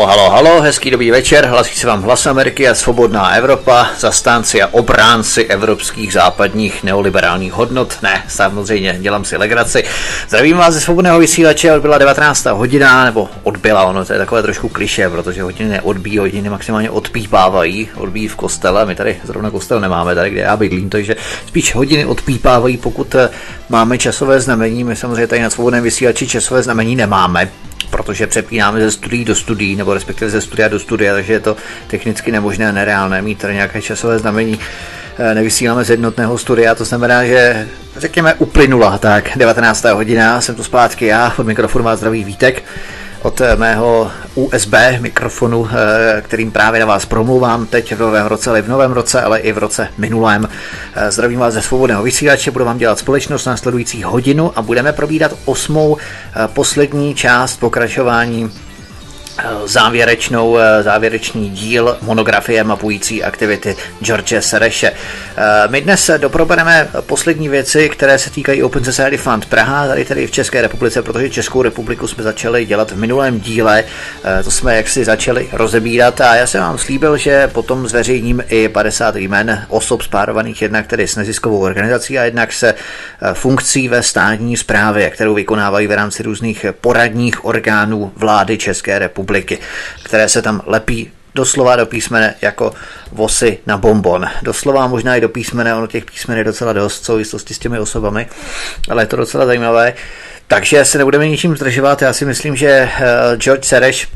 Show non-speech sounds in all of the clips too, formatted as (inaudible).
Halo, halo, halo, hezký dobrý večer, hlasí se vám Hlas Ameriky a Svobodná Evropa, zastánci a obránci evropských západních neoliberálních hodnot. Ne, samozřejmě, dělám si legraci. Zdravím vás ze Svobodného vysílače, odbyla 19. hodina, nebo odbyla, ono to je takové trošku kliše, protože hodiny neodbíjí, hodiny maximálně odpípávají, odbíjí v kostele, my tady zrovna kostel nemáme, tady kde já bydlím, takže spíš hodiny odpípávají, pokud eh, máme časové znamení, my samozřejmě tady na Svobodném vysílači časové znamení nemáme, protože přepínáme ze studií do studií, nebo respektive ze studia do studia, takže je to technicky nemožné a nereálné mít tady nějaké časové znamení. Eh, nevysíláme z jednotného studia, to znamená, že řekněme uplynula tak 19. hodina, jsem tu zpátky já, od mikrofonu vás zdraví Vítek od mého USB mikrofonu, eh, kterým právě na vás promluvám teď v novém roce, ale v novém roce, ale i v roce minulém. Eh, zdravím vás ze svobodného vysílače, budu vám dělat společnost následující hodinu a budeme probídat osmou eh, poslední část pokračování závěrečnou, eh, závěrečný díl monografie mapující aktivity George Sereše. Eh, my dnes doprobereme poslední věci, které se týkají Open Society Fund Praha, tady tedy v České republice, protože Českou republiku jsme začali dělat v minulém díle, eh, to jsme jaksi začali rozebírat a já jsem vám slíbil, že potom zveřejním i 50 jmen osob spárovaných jednak tedy s neziskovou organizací a jednak se funkcí ve státní správě, kterou vykonávají v rámci různých poradních orgánů vlády České republiky republiky, které se tam lepí doslova do písmene jako vosy na bonbon. Doslova možná i do písmene, ono těch písmen je docela dost v souvislosti s těmi osobami, ale je to docela zajímavé. Takže se nebudeme ničím zdržovat. Já si myslím, že eh, George Sereš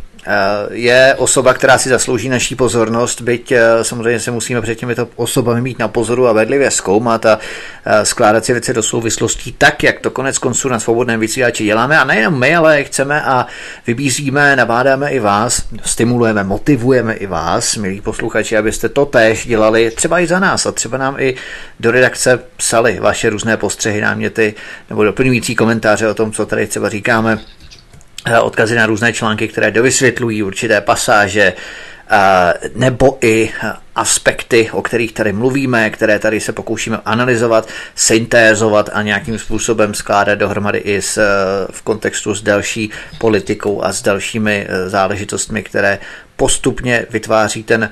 je osoba, která si zaslouží naší pozornost, byť eh, samozřejmě se musíme před těmito osobami mít na pozoru a vedlivě zkoumat a eh, skládat si věci do souvislostí tak, jak to konec konců na svobodném vysílači děláme. A nejenom my, ale chceme a vybízíme, nabádáme i vás, stimulujeme, motivujeme i vás, milí posluchači, abyste to též dělali třeba i za nás a třeba nám i do redakce psali vaše různé postřehy, náměty nebo doplňující komentáře o tom, co tady třeba říkáme Eh, odkazy na různé články, které dovysvětlují určité pasáže, eh, nebo i aspekty, o kterých tady mluvíme, které tady se pokoušíme analyzovat, syntézovat a nějakým způsobem skládat dohromady i s, eh, v kontextu s další politikou a s dalšími záležitostmi, které postupně vytváří ten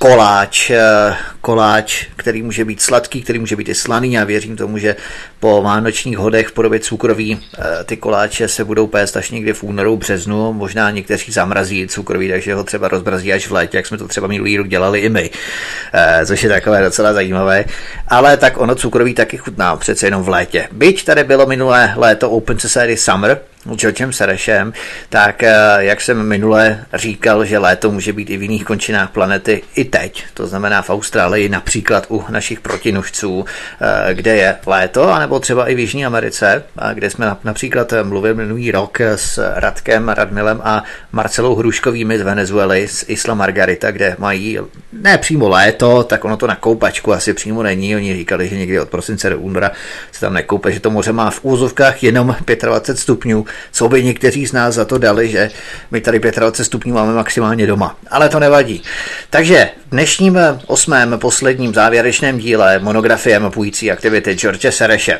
koláč, eh, koláč, který může být sladký, který může být i slaný. Já věřím tomu, že po vánočních hodech v podobě cukroví eh, ty koláče se budou pést až někdy v únoru, březnu, možná někteří zamrazí cukroví, takže ho třeba rozbrazí až v létě, jak jsme to třeba minulý rok dělali i my, eh, což je takové docela zajímavé. Ale tak ono cukroví taky chutná přece jenom v létě. Byť tady bylo minulé léto Open Society Summer, Georgem Serešem, tak eh, jak jsem minule říkal, že léto může být i v jiných končinách planety i teď, to znamená v Austrálii například u našich protinožců, kde je léto, anebo třeba i v Jižní Americe, kde jsme například mluvili minulý rok s Radkem Radmilem a Marcelou Hruškovými z Venezuely, z Isla Margarita, kde mají ne přímo léto, tak ono to na koupačku asi přímo není. Oni říkali, že někdy od prosince do února se tam nekoupe, že to moře má v úzovkách jenom (laughs) 25 stupňů co by někteří z nás za to dali, že my tady 25 stupňů máme maximálně doma. Ale to nevadí. Takže v dnešním osmém posledním závěrečném díle monografie mapující aktivity George Sereše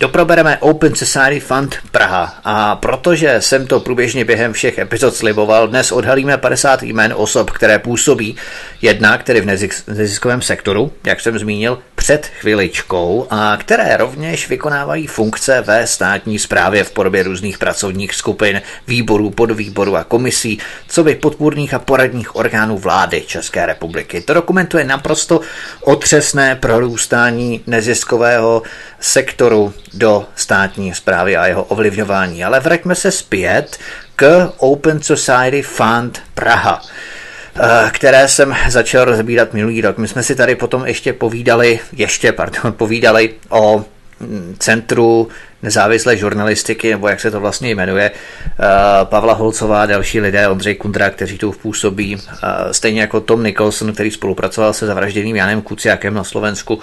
Doprobereme Open Society Fund Praha a protože jsem to průběžně během všech epizod sliboval, dnes odhalíme 50 jmen osob, které působí jednak tedy v neziskovém sektoru, jak jsem zmínil před chviličkou, a které rovněž vykonávají funkce ve státní správě v podobě různých pracovních skupin, výborů, podvýborů a komisí, co by podpůrných a poradních orgánů vlády České republiky. To dokumentuje naprosto otřesné prorůstání neziskového sektoru do státní zprávy a jeho ovlivňování. Ale vraťme se zpět k Open Society Fund Praha eh, které jsem začal rozbírat minulý rok. My jsme si tady potom ještě povídali, ještě, pardon, (laughs) povídali o mm, Centru nezávislé žurnalistiky, nebo jak se to vlastně jmenuje, eh, Pavla Holcová a další lidé, Ondřej Kundra, kteří tu působí, eh, stejně jako Tom Nicholson, který spolupracoval se zavražděným Janem Kuciakem na Slovensku,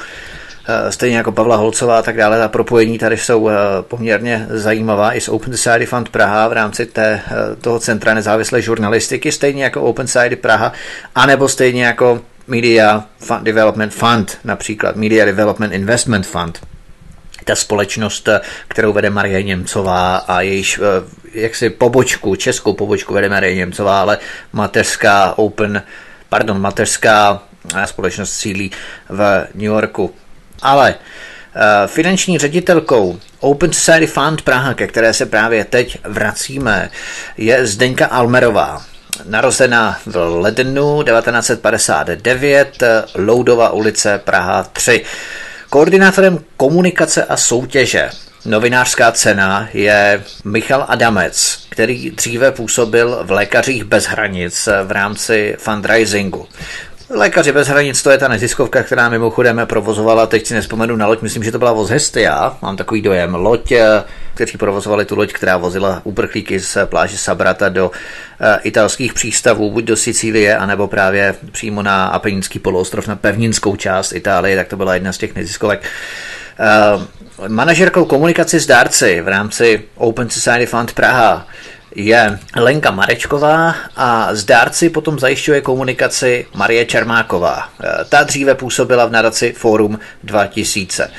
stejně jako Pavla Holcová a tak dále. Ta propojení tady jsou eh, poměrně zajímavá i s Open Society Fund Praha v rámci té, eh, toho Centra nezávislé žurnalistiky, stejně jako Open Society Praha, anebo stejně jako Media Fund Development Fund, například Media Development Investment Fund. ta společnost, kterou vede Marie Němcová a jejíž jaksi pobočku, českou pobočku vede Marie Němcová, ale mateřská Open, pardon, mateřská společnost sídlí v New Yorku. Ale finanční ředitelkou Open Society Fund Praha, ke které se právě teď vracíme, je Zdeňka Almerová. Narozená v lednu 1959, Loudova ulice Praha 3. Koordinátorem komunikace a soutěže Novinářská cena je Michal Adamec, který dříve působil v Lékařích bez hranic v rámci fundraisingu. Lékaři bez hranic, to je ta neziskovka, která mimochodem provozovala, teď si nespomenu na loď, myslím, že to byla voz Hestia, mám takový dojem, loď, eh, kteří provozovali tu loď, která vozila uprchlíky z pláže Sabrata do eh, italských přístavů, buď do Sicílie, anebo právě přímo na Apeninský poloostrov, na pevninskou část Itálie, tak to byla jedna z těch neziskovek. Uh, manažerkou komunikaci s dárci v rámci Open Society Fund Praha je Lenka Marečková a z dárci potom zajišťuje komunikaci Marie Čermáková. E, ta dříve působila v nadaci Forum 2000.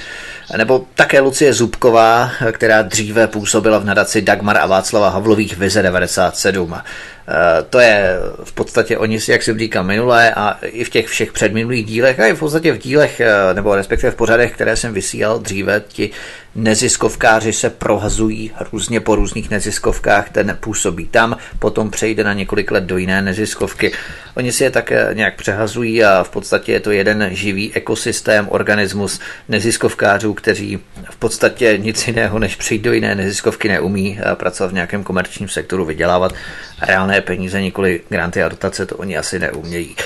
Nebo také Lucie Zubková, která dříve působila v nadaci Dagmar a Václava Havlových Vize 97. Eh, to je v podstatě oni si, jak si říkám, minulé a i v těch všech předminulých dílech a i v podstatě v dílech, eh, nebo respektive v pořadech, které jsem vysílal dříve, ti neziskovkáři se prohazují různě po různých neziskovkách, ten působí tam, potom přejde na několik let do jiné neziskovky. Oni si je tak nějak přehazují a v podstatě je to jeden živý ekosystém, organismus neziskovkářů, kteří v podstatě nic jiného, než přijít do jiné neziskovky neumí pracovat v nějakém komerčním sektoru, vydělávat reálné peníze, nikoli granty a dotace, to oni asi neumějí.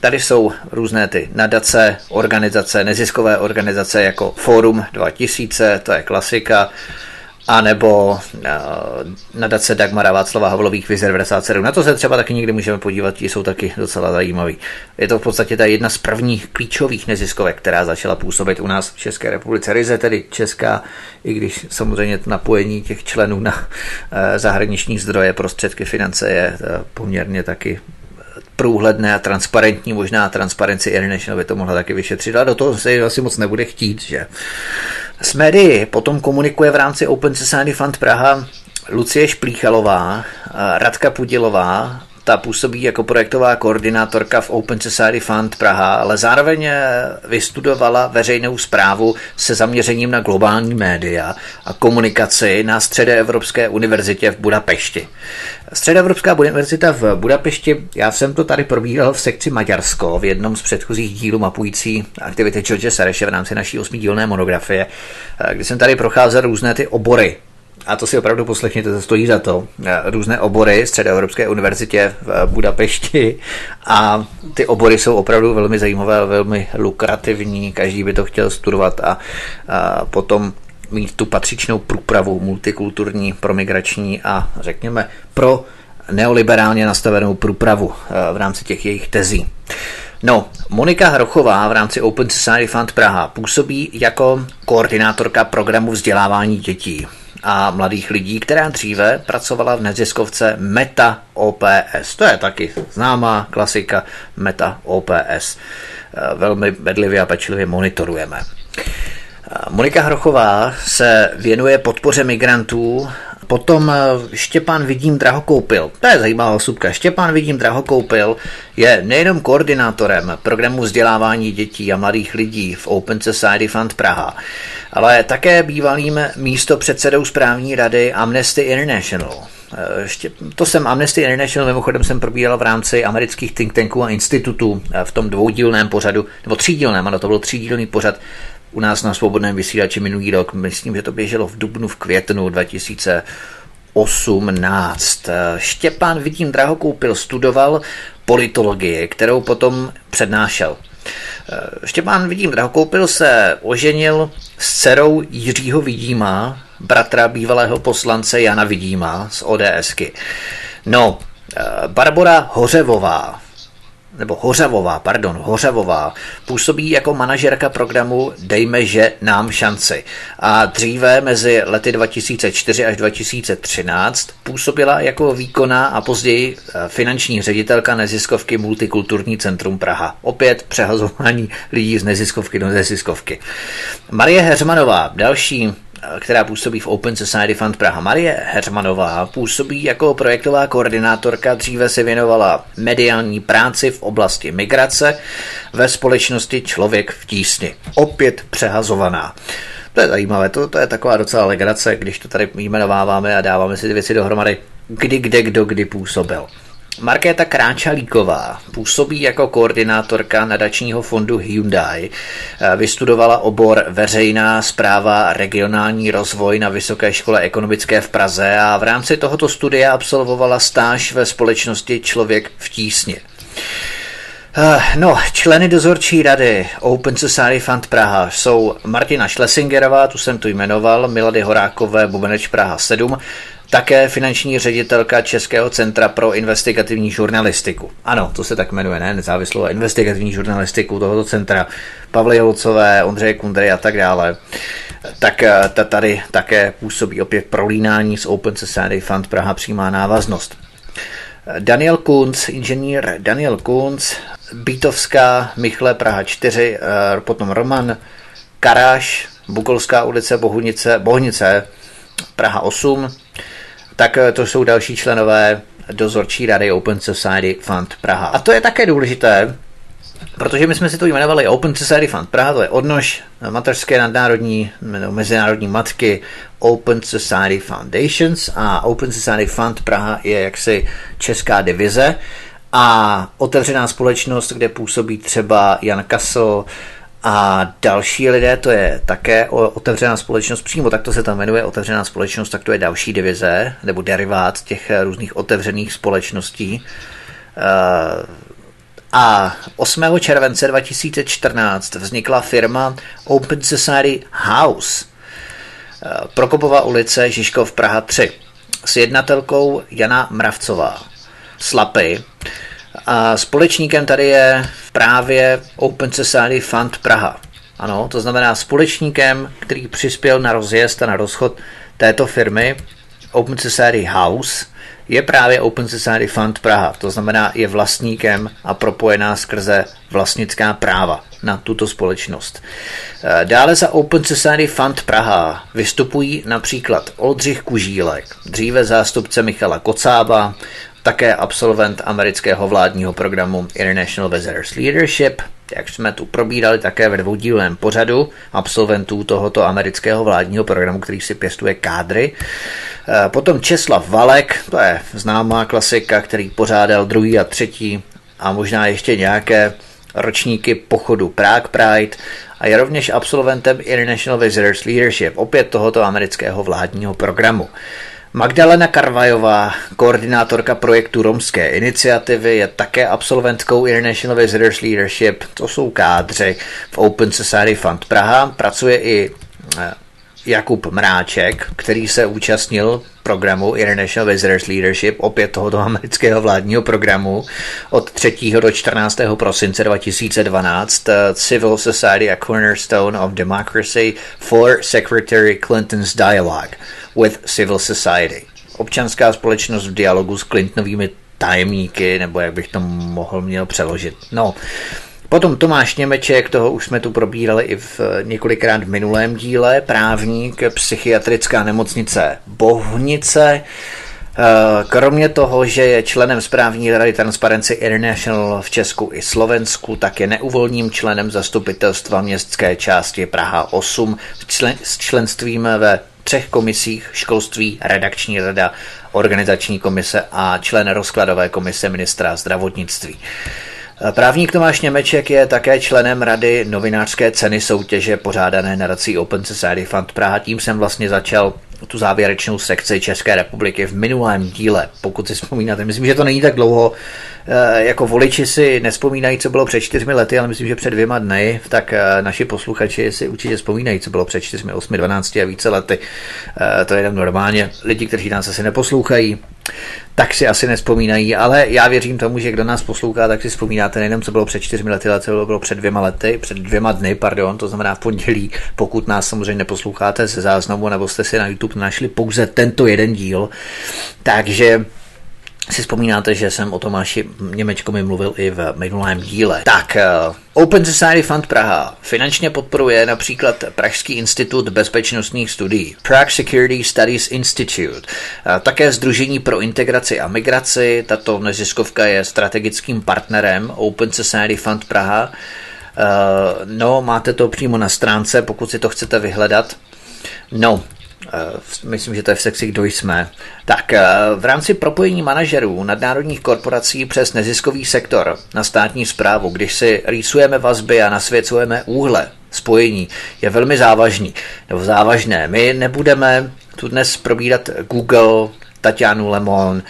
Tady jsou různé ty nadace, organizace, neziskové organizace jako Forum 2000, to je klasika, a nebo uh, nadace Dagmara Václava Havlových Vizer 97. Na to se třeba taky někdy můžeme podívat, ti jsou taky docela zajímavý. Je to v podstatě ta jedna z prvních klíčových neziskovek, která začala působit u nás v České republice. Rize tedy česká, i když samozřejmě napojení těch členů na uh, zahraniční zdroje, prostředky, finance je uh, poměrně taky průhledné a transparentní, možná Transparency International by to mohla taky vyšetřit, ale do toho se asi moc nebude chtít, že. S médií potom komunikuje v rámci Open Society Fund Praha Lucie Šplíchalová, Radka Pudilová, ta působí jako projektová koordinátorka v Open Society Fund Praha, ale zároveň vystudovala veřejnou zprávu se zaměřením na globální média a komunikaci na Středoevropské univerzitě v Budapešti. Středoevropská univerzita v Budapešti, já jsem to tady probíral v sekci Maďarsko v jednom z předchozích dílů mapující aktivity George Sareše v rámci naší osmidílné monografie, kdy jsem tady procházel různé ty obory a to si opravdu poslechněte, to stojí za to, různé obory Středoevropské univerzitě v Budapešti. A ty obory jsou opravdu velmi zajímavé, velmi lukrativní, každý by to chtěl studovat a, a potom mít tu patřičnou průpravu multikulturní, promigrační a řekněme pro neoliberálně nastavenou průpravu eh, v rámci těch jejich tezí. No, Monika Hrochová v rámci Open Society Fund Praha působí jako koordinátorka programu vzdělávání dětí a mladých lidí, která dříve pracovala v neziskovce Meta OPS. To je taky známá klasika Meta OPS. Eh, velmi bedlivě a pečlivě monitorujeme. Monika Hrochová se věnuje podpoře migrantů Potom eh, Štěpán Vidím Drahokoupil. To je zajímavá osobka. Štěpán Vidím Drahokoupil je nejenom koordinátorem programu vzdělávání dětí a mladých lidí v Open Society Fund Praha, ale také bývalým místo předsedou správní rady Amnesty International. Eh, to jsem Amnesty International mimochodem jsem probíral v rámci amerických think tanků a institutů eh, v tom dvoudílném pořadu, nebo třídílném, ano, to byl třídílný pořad u nás na svobodném vysílači minulý rok. Myslím, že to běželo v dubnu, v květnu 2018. Štěpán Vidím Drahokoupil studoval politologii, kterou potom přednášel. Štěpán Vidím Drahokoupil se oženil s dcerou Jiřího Vidíma, bratra bývalého poslance Jana Vidíma z ODSky. No, Barbara Hořevová, nebo Hořavová, pardon, Hořavová, působí jako manažerka programu Dejme, že nám šanci. A dříve mezi lety 2004 až 2013 působila jako výkonná a později eh, finanční ředitelka neziskovky Multikulturní centrum Praha. Opět přehazování lidí z neziskovky do neziskovky. Marie Heřmanová, další která působí v Open Society Fund Praha. Marie Hermanová působí jako projektová koordinátorka, dříve se věnovala mediální práci v oblasti migrace ve společnosti Člověk v tísni. Opět přehazovaná. To je zajímavé, to, to je taková docela legrace, když to tady jmenováváme a dáváme si ty věci dohromady, kdy, kde, kdo, kdy působil. Markéta Kráčalíková působí jako koordinátorka nadačního fondu Hyundai. Vystudovala obor veřejná zpráva regionální rozvoj na Vysoké škole ekonomické v Praze a v rámci tohoto studia absolvovala stáž ve společnosti Člověk v tísně. No, členy dozorčí rady Open Society Fund Praha jsou Martina Schlesingerová, tu jsem tu jmenoval, Milady Horákové, Bubeneč Praha 7, také finanční ředitelka Českého centra pro investigativní žurnalistiku. Ano, to se tak jmenuje, ne? Nezávislou investigativní žurnalistiku tohoto centra. Pavly Holcové, Ondřeje Kundry a tak dále. Tak eh, ta tady také působí opět prolínání s Open Society Fund Praha přímá návaznost. Daniel Kunz, inženýr Daniel Kunz, Bítovská, Michle, Praha 4, eh, potom Roman Karáš, Bukolská ulice, Bohunice, Bohnice, Praha 8, tak eh, to jsou další členové dozorčí rady Open Society Fund Praha. A to je také důležité, protože my jsme si to jmenovali Open Society Fund Praha, to je odnož mateřské nadnárodní, mezinárodní matky Open Society Foundations a Open Society Fund Praha je jaksi česká divize a otevřená společnost, kde působí třeba Jan Kaso, a další lidé, to je také otevřená společnost, přímo takto se tam jmenuje otevřená společnost, tak to je další divize, nebo derivát těch různých otevřených společností. Eh, a 8. července 2014 vznikla firma Open Society House, eh, Prokopova ulice, Žižkov, Praha 3, s jednatelkou Jana Mravcová. Slapy, a společníkem tady je právě Open Society Fund Praha. Ano, to znamená společníkem, který přispěl na rozjezd a na rozchod této firmy Open Society House, je právě Open Society Fund Praha. To znamená, je vlastníkem a propojená skrze vlastnická práva na tuto společnost. Eh, dále za Open Society Fund Praha vystupují například Oldřich Kužílek, dříve zástupce Michala Kocába, také absolvent amerického vládního programu International Visitors Leadership, jak jsme tu probírali také ve dvoudílném pořadu absolventů tohoto amerického vládního programu, který si pěstuje kádry. Eh, potom Česlav Valek, to je známá klasika, který pořádal druhý a třetí a možná ještě nějaké ročníky pochodu Prague Pride a je rovněž absolventem International Visitors Leadership, opět tohoto amerického vládního programu. Magdalena Karvajová, koordinátorka projektu Romské iniciativy, je také absolventkou International Visitors Leadership, to jsou kádři v Open Society Fund Praha, pracuje i eh, Jakub Mráček, který se účastnil programu International Visitors Leadership, opět tohoto amerického vládního programu od 3. do 14. prosince 2012 uh, Civil Society a Cornerstone of Democracy for Secretary Clinton's Dialogue with Civil Society. Občanská společnost v dialogu s Clintonovými tajemníky, nebo jak bych to mohl měl přeložit. No, Potom Tomáš Němeček, toho už jsme tu probírali i v několikrát v minulém díle, právník, psychiatrická nemocnice Bohnice, eh, Kromě toho, že je členem správní rady Transparency International v Česku i Slovensku, tak je neuvolním členem zastupitelstva městské části Praha 8 s členstvím ve třech komisích školství, redakční rada, organizační komise a člen rozkladové komise ministra zdravotnictví. Právník Tomáš Němeček je také členem rady novinářské ceny soutěže pořádané nadací Open Society Fund Praha. Tím jsem vlastně začal tu závěrečnou sekci České republiky v minulém díle, pokud si vzpomínáte. Myslím, že to není tak dlouho, eh, jako voliči si nespomínají, co bylo před čtyřmi lety, ale myslím, že před dvěma dny, tak eh, naši posluchači si určitě vzpomínají, co bylo před čtyřmi, osmi, dvanácti a více lety. Eh, to je jenom normálně. Lidi, kteří nás asi neposlouchají, tak si asi nespomínají, ale já věřím tomu, že kdo nás poslouchá, tak si vzpomínáte nejenom, co bylo před čtyřmi lety, ale co bylo před dvěma lety, před dvěma dny, pardon, to znamená v pondělí, pokud nás samozřejmě neposloucháte ze záznamu, nebo jste si na YouTube našli pouze tento jeden díl. Takže si vzpomínáte, že jsem o Tomáši Němečkovi mluvil i v minulém díle. Tak, uh, Open Society Fund Praha finančně podporuje například Pražský institut bezpečnostních studií, Prague Security Studies Institute, také Združení pro integraci a migraci. Tato neziskovka je strategickým partnerem Open Society Fund Praha. Uh, no, máte to přímo na stránce, pokud si to chcete vyhledat. No, Eh, myslím, že to je v sekci Kdo jsme. Tak eh, v rámci propojení manažerů nadnárodních korporací přes neziskový sektor na státní zprávu, když si rýsujeme vazby a nasvěcujeme úhle spojení, je velmi závažný nebo závažné. My nebudeme tu dnes probírat Google, Tatianu Lemon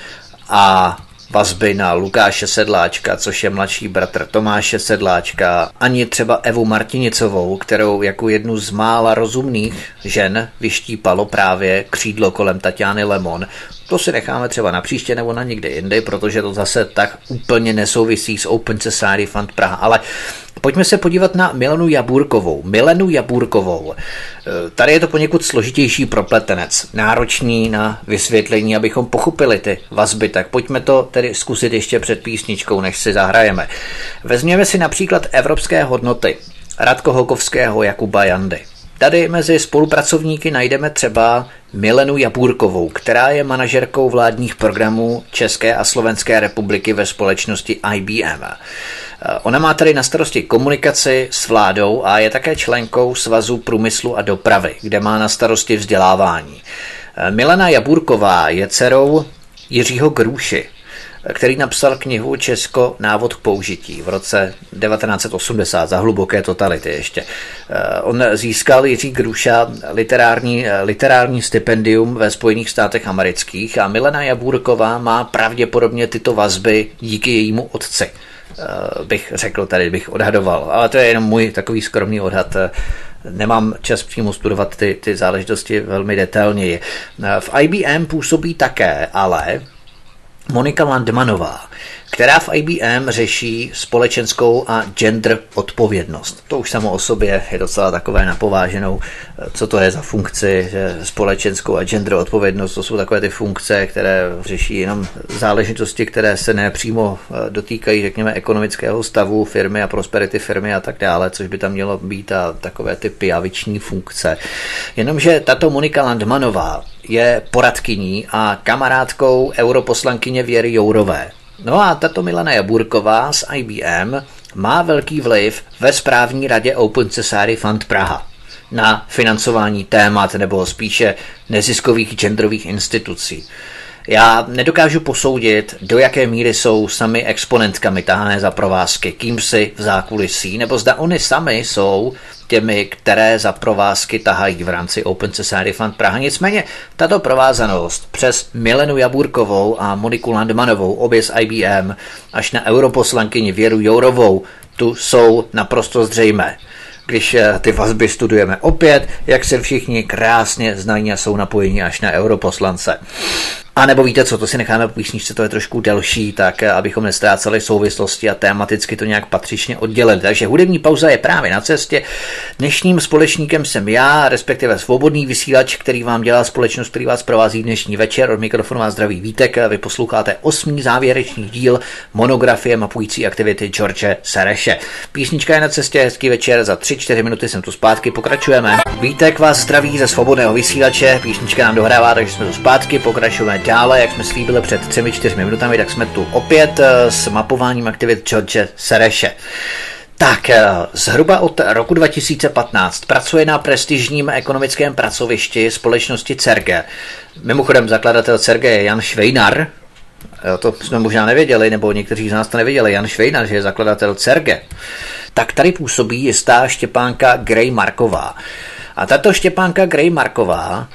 a vazby na Lukáše Sedláčka, což je mladší bratr Tomáše Sedláčka, ani třeba Evu Martinicovou, kterou jako jednu z mála rozumných žen vyštípalo právě křídlo kolem Tatiany Lemon. To si necháme třeba na příště nebo na někde jindy, protože to zase tak úplně nesouvisí s Open Society Fund Praha. Ale Pojďme se podívat na Milenu Jabůrkovou. Milenu Jabůrkovou. E, tady je to poněkud složitější propletenec, náročný na vysvětlení, abychom pochopili ty vazby, tak pojďme to tedy zkusit ještě před písničkou, než si zahrajeme. Vezměme si například evropské hodnoty Radko Hokovského Jakuba Jandy. Tady mezi spolupracovníky najdeme třeba Milenu Jabůrkovou, která je manažerkou vládních programů České a Slovenské republiky ve společnosti IBM. Ona má tady na starosti komunikaci s vládou a je také členkou Svazu průmyslu a dopravy, kde má na starosti vzdělávání. Milena Jabůrková je dcerou Jiřího Grůši, který napsal knihu Česko návod k použití v roce 1980 za hluboké totality ještě. Eh, on získal Jiří Gruša literární, eh, literární stipendium ve Spojených státech amerických a Milena Jabůrková má pravděpodobně tyto vazby díky jejímu otci eh, bych řekl tady, bych odhadoval. Ale to je jenom můj takový skromný odhad. Nemám čas přímo studovat ty, ty záležitosti velmi detailněji. V IBM působí také, ale Monika Landmanová, která v IBM řeší společenskou a gender odpovědnost. To už samo o sobě je docela takové napováženou, co to je za funkci, že společenskou a gender odpovědnost, to jsou takové ty funkce, které řeší jenom záležitosti, které se nepřímo eh, dotýkají, řekněme, ekonomického stavu firmy a prosperity firmy a tak dále, což by tam mělo být a takové ty pijaviční funkce. Jenomže tato Monika Landmanová je poradkyní a kamarádkou europoslankyně Věry Jourové. No a tato Milena Jaburková z IBM má velký vliv ve správní radě Open Society Fund Praha na financování témat nebo spíše neziskových genderových institucí. Já nedokážu posoudit, do jaké míry jsou sami exponentkami tahané za provázky, kým si v zákulisí, nebo zda oni sami jsou těmi, které za provázky tahají v rámci Open Society Fund Praha. Nicméně tato provázanost přes Milenu Jabůrkovou a Moniku Landmanovou, obě z IBM, až na europoslankyni Věru Jourovou, tu jsou naprosto zřejmé když eh, ty vazby studujeme opět, jak se všichni krásně znají a jsou napojeni až na europoslance. A nebo víte co, to si necháme po písničce, to je trošku delší, tak eh, abychom nestráceli souvislosti a tématicky to nějak patřičně oddělili. Takže hudební pauza je právě na cestě. Dnešním společníkem jsem já, respektive svobodný vysílač, který vám dělá společnost, který vás provází dnešní večer. Od mikrofonu vás zdraví Vítek. Vy posloucháte osmý závěrečný díl monografie mapující aktivity George Sereše. Písnička je na cestě, hezký večer, za 3-4 minuty jsem tu zpátky, pokračujeme. Vítek vás zdraví ze svobodného vysílače, písnička nám dohrává, takže jsme tu zpátky, pokračujeme dále, jak jsme slíbili před třemi, čtyřmi minutami, tak jsme tu opět eh, s mapováním aktivit George Sereše. Tak, eh, zhruba od roku 2015 pracuje na prestižním ekonomickém pracovišti společnosti Cerge. Mimochodem zakladatel Cerge je Jan Švejnar, to jsme možná nevěděli, nebo někteří z nás to nevěděli, Jan Švejnar, že je zakladatel Cerge. Tak tady působí jistá Štěpánka Gray Marková. A tato Štěpánka Gray Marková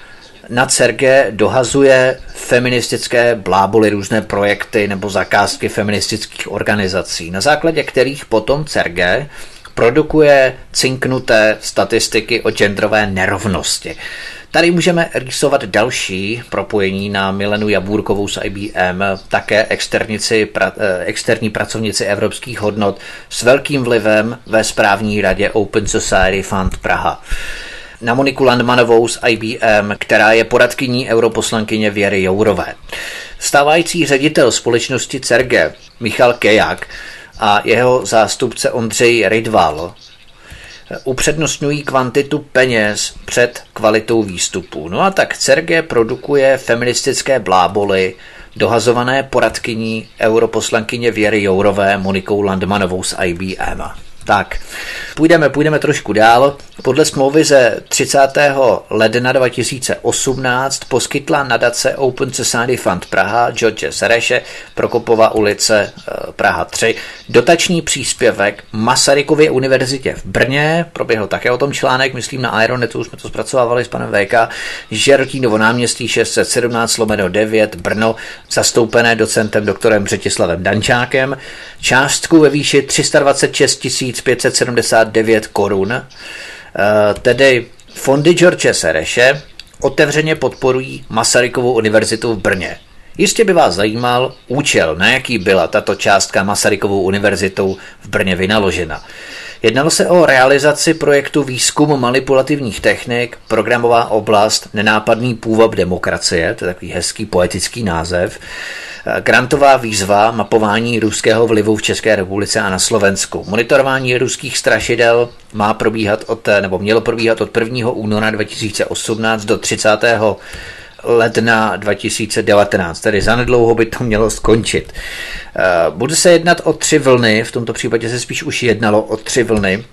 na CERGE dohazuje feministické bláboly, různé projekty nebo zakázky feministických organizací, na základě kterých potom CERGE produkuje cinknuté statistiky o genderové nerovnosti. Tady můžeme rýsovat další propojení na Milenu Jabůrkovou s IBM, také externici, pra, eh, externí pracovnici evropských hodnot s velkým vlivem ve správní radě Open Society Fund Praha na Moniku Landmanovou z IBM, která je poradkyní europoslankyně Věry Jourové. Stávající ředitel společnosti CERGE Michal Kejak a jeho zástupce Ondřej Rydval upřednostňují kvantitu peněz před kvalitou výstupu. No a tak CERGE produkuje feministické bláboly, dohazované poradkyní europoslankyně Věry Jourové Monikou Landmanovou z IBM. Tak, půjdeme, půjdeme trošku dál. Podle smlouvy ze 30. ledna 2018 poskytla nadace Open Society Fund Praha George Sereše, Prokopova ulice eh, Praha 3, dotační příspěvek Masarykově univerzitě v Brně, proběhl také o tom článek, myslím na Aeronetu, jsme to zpracovávali s panem VK, Žerotínovo náměstí 617 lomeno 9 Brno, zastoupené docentem doktorem Břetislavem Dančákem, částku ve výši 326 579 korun, eh, tedy fondy George Sereše otevřeně podporují Masarykovou univerzitu v Brně. Jistě by vás zajímal účel, na jaký byla tato částka Masarykovou univerzitou v Brně vynaložena. Jednalo se o realizaci projektu Výzkum manipulativních technik, programová oblast Nenápadný půvab demokracie, to je takový hezký poetický název, Grantová výzva mapování ruského vlivu v České republice a na Slovensku. Monitorování ruských strašidel má probíhat od, nebo mělo probíhat od 1. února 2018 do 30 ledna 2019, tedy zanedlouho by to mělo skončit. Eh, bude se jednat o tři vlny, v tomto případě se spíš už jednalo o tři vlny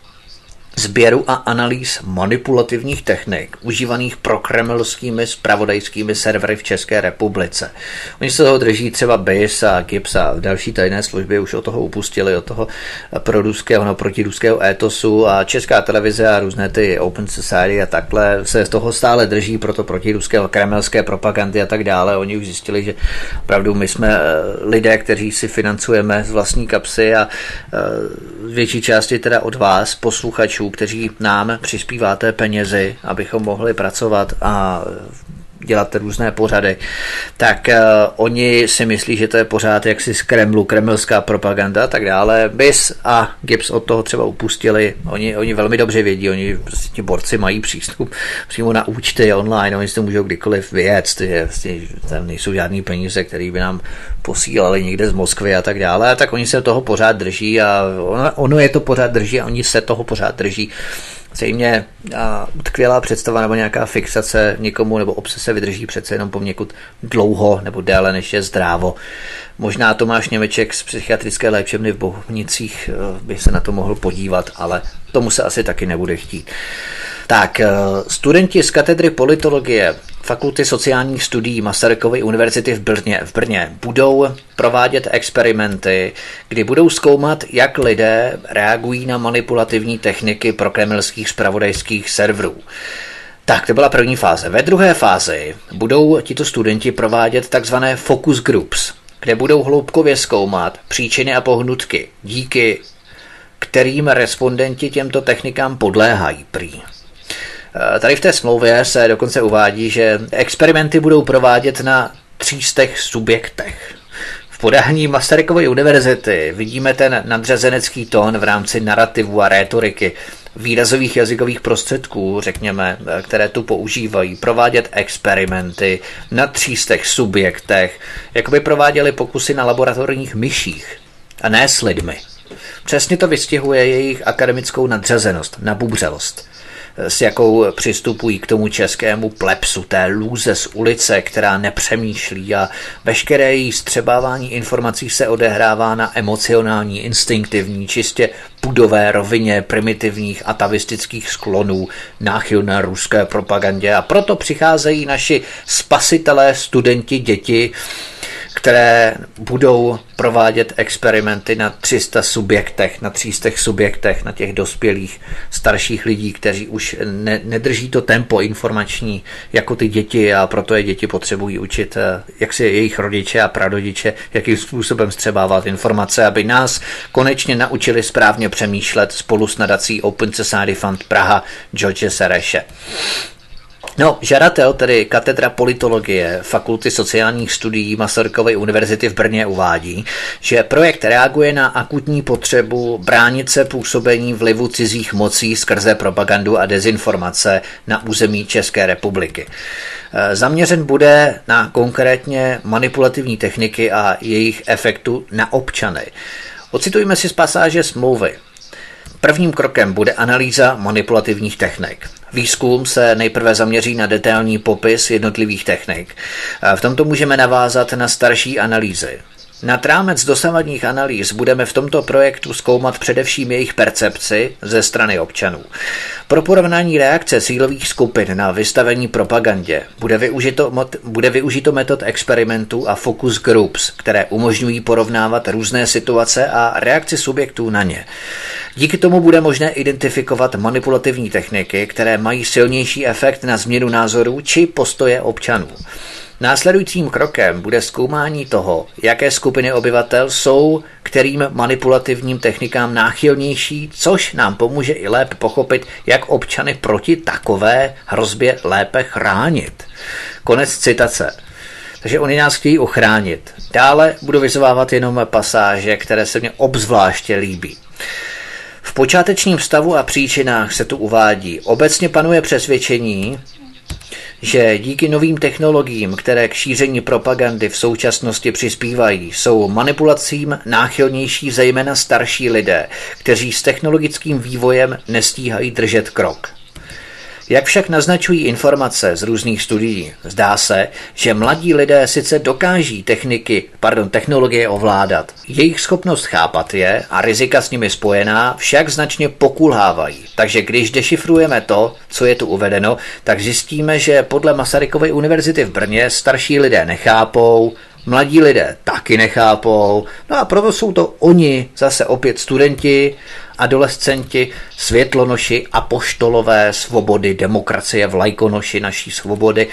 sběru a analýz manipulativních technik užívaných pro kremelskými spravodajskými servery v České republice. Oni se toho drží třeba BIS a GIPS a další tajné služby už od toho upustili, od toho proruského, no protiruského étosu a Česká televize a různé ty Open Society a takhle se z toho stále drží proto protiruského kremelské propagandy a tak dále. Oni už zjistili, že opravdu my jsme eh, lidé, kteří si financujeme z vlastní kapsy a eh, větší části teda od vás, posluchačů, kteří nám přispíváte penězi, abychom mohli pracovat a dělat různé pořady, tak uh, oni si myslí, že to je pořád jaksi z Kremlu, kremelská propaganda a tak dále. BIS a Gibbs od toho třeba upustili. Oni, oni velmi dobře vědí, oni prostě ti borci mají přístup přímo na účty online, oni si to můžou kdykoliv vyjet, že vlastně tam nejsou žádný peníze, které by nám posílali někde z Moskvy a tak dále, tak oni se toho pořád drží a ono, ono je to pořád drží a oni se toho pořád drží zřejmě utkvělá představa nebo nějaká fixace někomu nebo obsese vydrží přece jenom poměkud dlouho nebo déle, než je zdrávo. Možná Tomáš Němeček z psychiatrické léčebny v Bohnicích eh, by se na to mohl podívat, ale tomu se asi taky nebude chtít. Tak, eh, studenti z katedry politologie Fakulty sociálních studií Masarykovy univerzity v Brně, v Brně budou provádět experimenty, kdy budou zkoumat, jak lidé reagují na manipulativní techniky pro kremelských spravodajských serverů. Tak, to byla první fáze. Ve druhé fázi budou tito studenti provádět takzvané focus groups, kde budou hloubkově zkoumat příčiny a pohnutky, díky kterým respondenti těmto technikám podléhají prý. Eh, tady v té smlouvě se dokonce uvádí, že experimenty budou provádět na třístech subjektech. V podání Masarykovy univerzity vidíme ten nadřazenecký tón v rámci narrativu a rétoriky, výrazových jazykových prostředků, řekněme, eh, které tu používají, provádět experimenty na třístech subjektech, jako by prováděli pokusy na laboratorních myších a ne s lidmi. Přesně to vystihuje jejich akademickou nadřazenost, nabubřelost s jakou přistupují k tomu českému plepsu, té lůze z ulice, která nepřemýšlí a veškeré její střebávání informací se odehrává na emocionální, instinktivní, čistě pudové rovině primitivních atavistických sklonů, náchylné ruské propagandě. A proto přicházejí naši spasitelé, studenti, děti, které budou provádět experimenty na 300 subjektech, na 300 subjektech, na těch dospělých starších lidí, kteří už ne, nedrží to tempo informační jako ty děti a proto je děti potřebují učit, eh, jak si jejich rodiče a prarodiče, jakým způsobem střebávat informace, aby nás konečně naučili správně přemýšlet spolu s nadací Open Society Fund Praha George Sereše. No, žadatel, tedy katedra politologie Fakulty sociálních studií Masarykovy univerzity v Brně uvádí, že projekt reaguje na akutní potřebu bránit se působení vlivu cizích mocí skrze propagandu a dezinformace na území České republiky. E, zaměřen bude na konkrétně manipulativní techniky a jejich efektu na občany. Ocitujme si z pasáže smlouvy. Prvním krokem bude analýza manipulativních technik. Výzkum se nejprve zaměří na detailní popis jednotlivých technik. V tomto můžeme navázat na starší analýzy. Na trámec dosavadních analýz budeme v tomto projektu zkoumat především jejich percepci ze strany občanů. Pro porovnání reakce sílových skupin na vystavení propagandě bude využito, bude využito metod experimentů a focus groups, které umožňují porovnávat různé situace a reakci subjektů na ně. Díky tomu bude možné identifikovat manipulativní techniky, které mají silnější efekt na změnu názorů či postoje občanů. Následujícím krokem bude zkoumání toho, jaké skupiny obyvatel jsou kterým manipulativním technikám náchylnější, což nám pomůže i lépe pochopit, jak občany proti takové hrozbě lépe chránit. Konec citace. Takže oni nás chtějí ochránit. Dále budu vyzvávat jenom pasáže, které se mně obzvláště líbí. V počátečním stavu a příčinách se tu uvádí. Obecně panuje přesvědčení, že díky novým technologiím, které k šíření propagandy v současnosti přispívají, jsou manipulacím náchylnější zejména starší lidé, kteří s technologickým vývojem nestíhají držet krok. Jak však naznačují informace z různých studií, zdá se, že mladí lidé sice dokáží techniky, pardon, technologie ovládat. Jejich schopnost chápat je a rizika s nimi spojená však značně pokulhávají. Takže když dešifrujeme to, co je tu uvedeno, tak zjistíme, že podle Masarykovy univerzity v Brně starší lidé nechápou, Mladí lidé taky nechápou, no a proto jsou to oni, zase opět studenti, adolescenti, světlonoši, apoštolové svobody, demokracie, vlajkonoši naší svobody,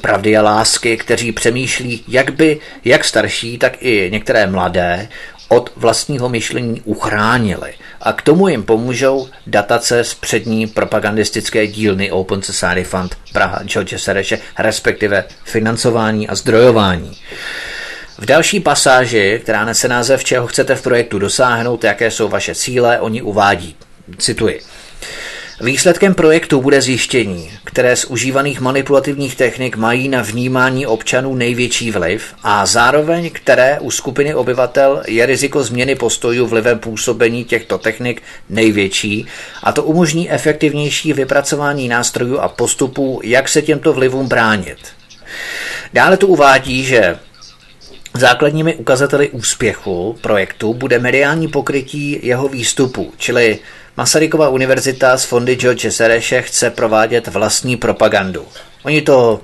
pravdy a lásky, kteří přemýšlí, jak by jak starší, tak i některé mladé od vlastního myšlení uchránili. A k tomu jim pomůžou datace z přední propagandistické dílny Open Society Fund Praha George Sereše, respektive financování a zdrojování. V další pasáži, která nese název Čeho chcete v projektu dosáhnout, jaké jsou vaše cíle, oni uvádí. Cituji. Výsledkem projektu bude zjištění, které z užívaných manipulativních technik mají na vnímání občanů největší vliv a zároveň které u skupiny obyvatel je riziko změny postojů vlivem působení těchto technik největší a to umožní efektivnější vypracování nástrojů a postupů, jak se těmto vlivům bránit. Dále tu uvádí, že Základními ukazateli úspěchu projektu bude mediální pokrytí jeho výstupu, čili Masarykova univerzita z fondy George Sereše chce provádět vlastní propagandu. Oni to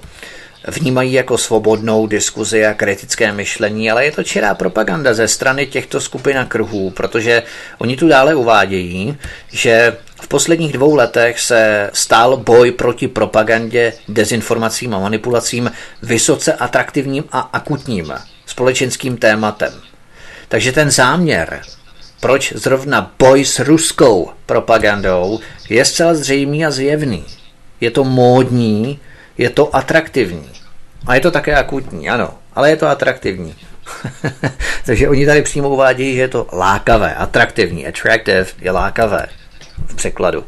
vnímají jako svobodnou diskuzi a kritické myšlení, ale je to čirá propaganda ze strany těchto skupin a kruhů, protože oni tu dále uvádějí, že v posledních dvou letech se stál boj proti propagandě, dezinformacím a manipulacím vysoce atraktivním a akutním společenským tématem. Takže ten záměr, proč zrovna boj s ruskou propagandou, je zcela zřejmý a zjevný. Je to módní, je to atraktivní. A je to také akutní, ano, ale je to atraktivní. (laughs) Takže oni tady přímo uvádějí, že je to lákavé, atraktivní, attractive je lákavé v překladu.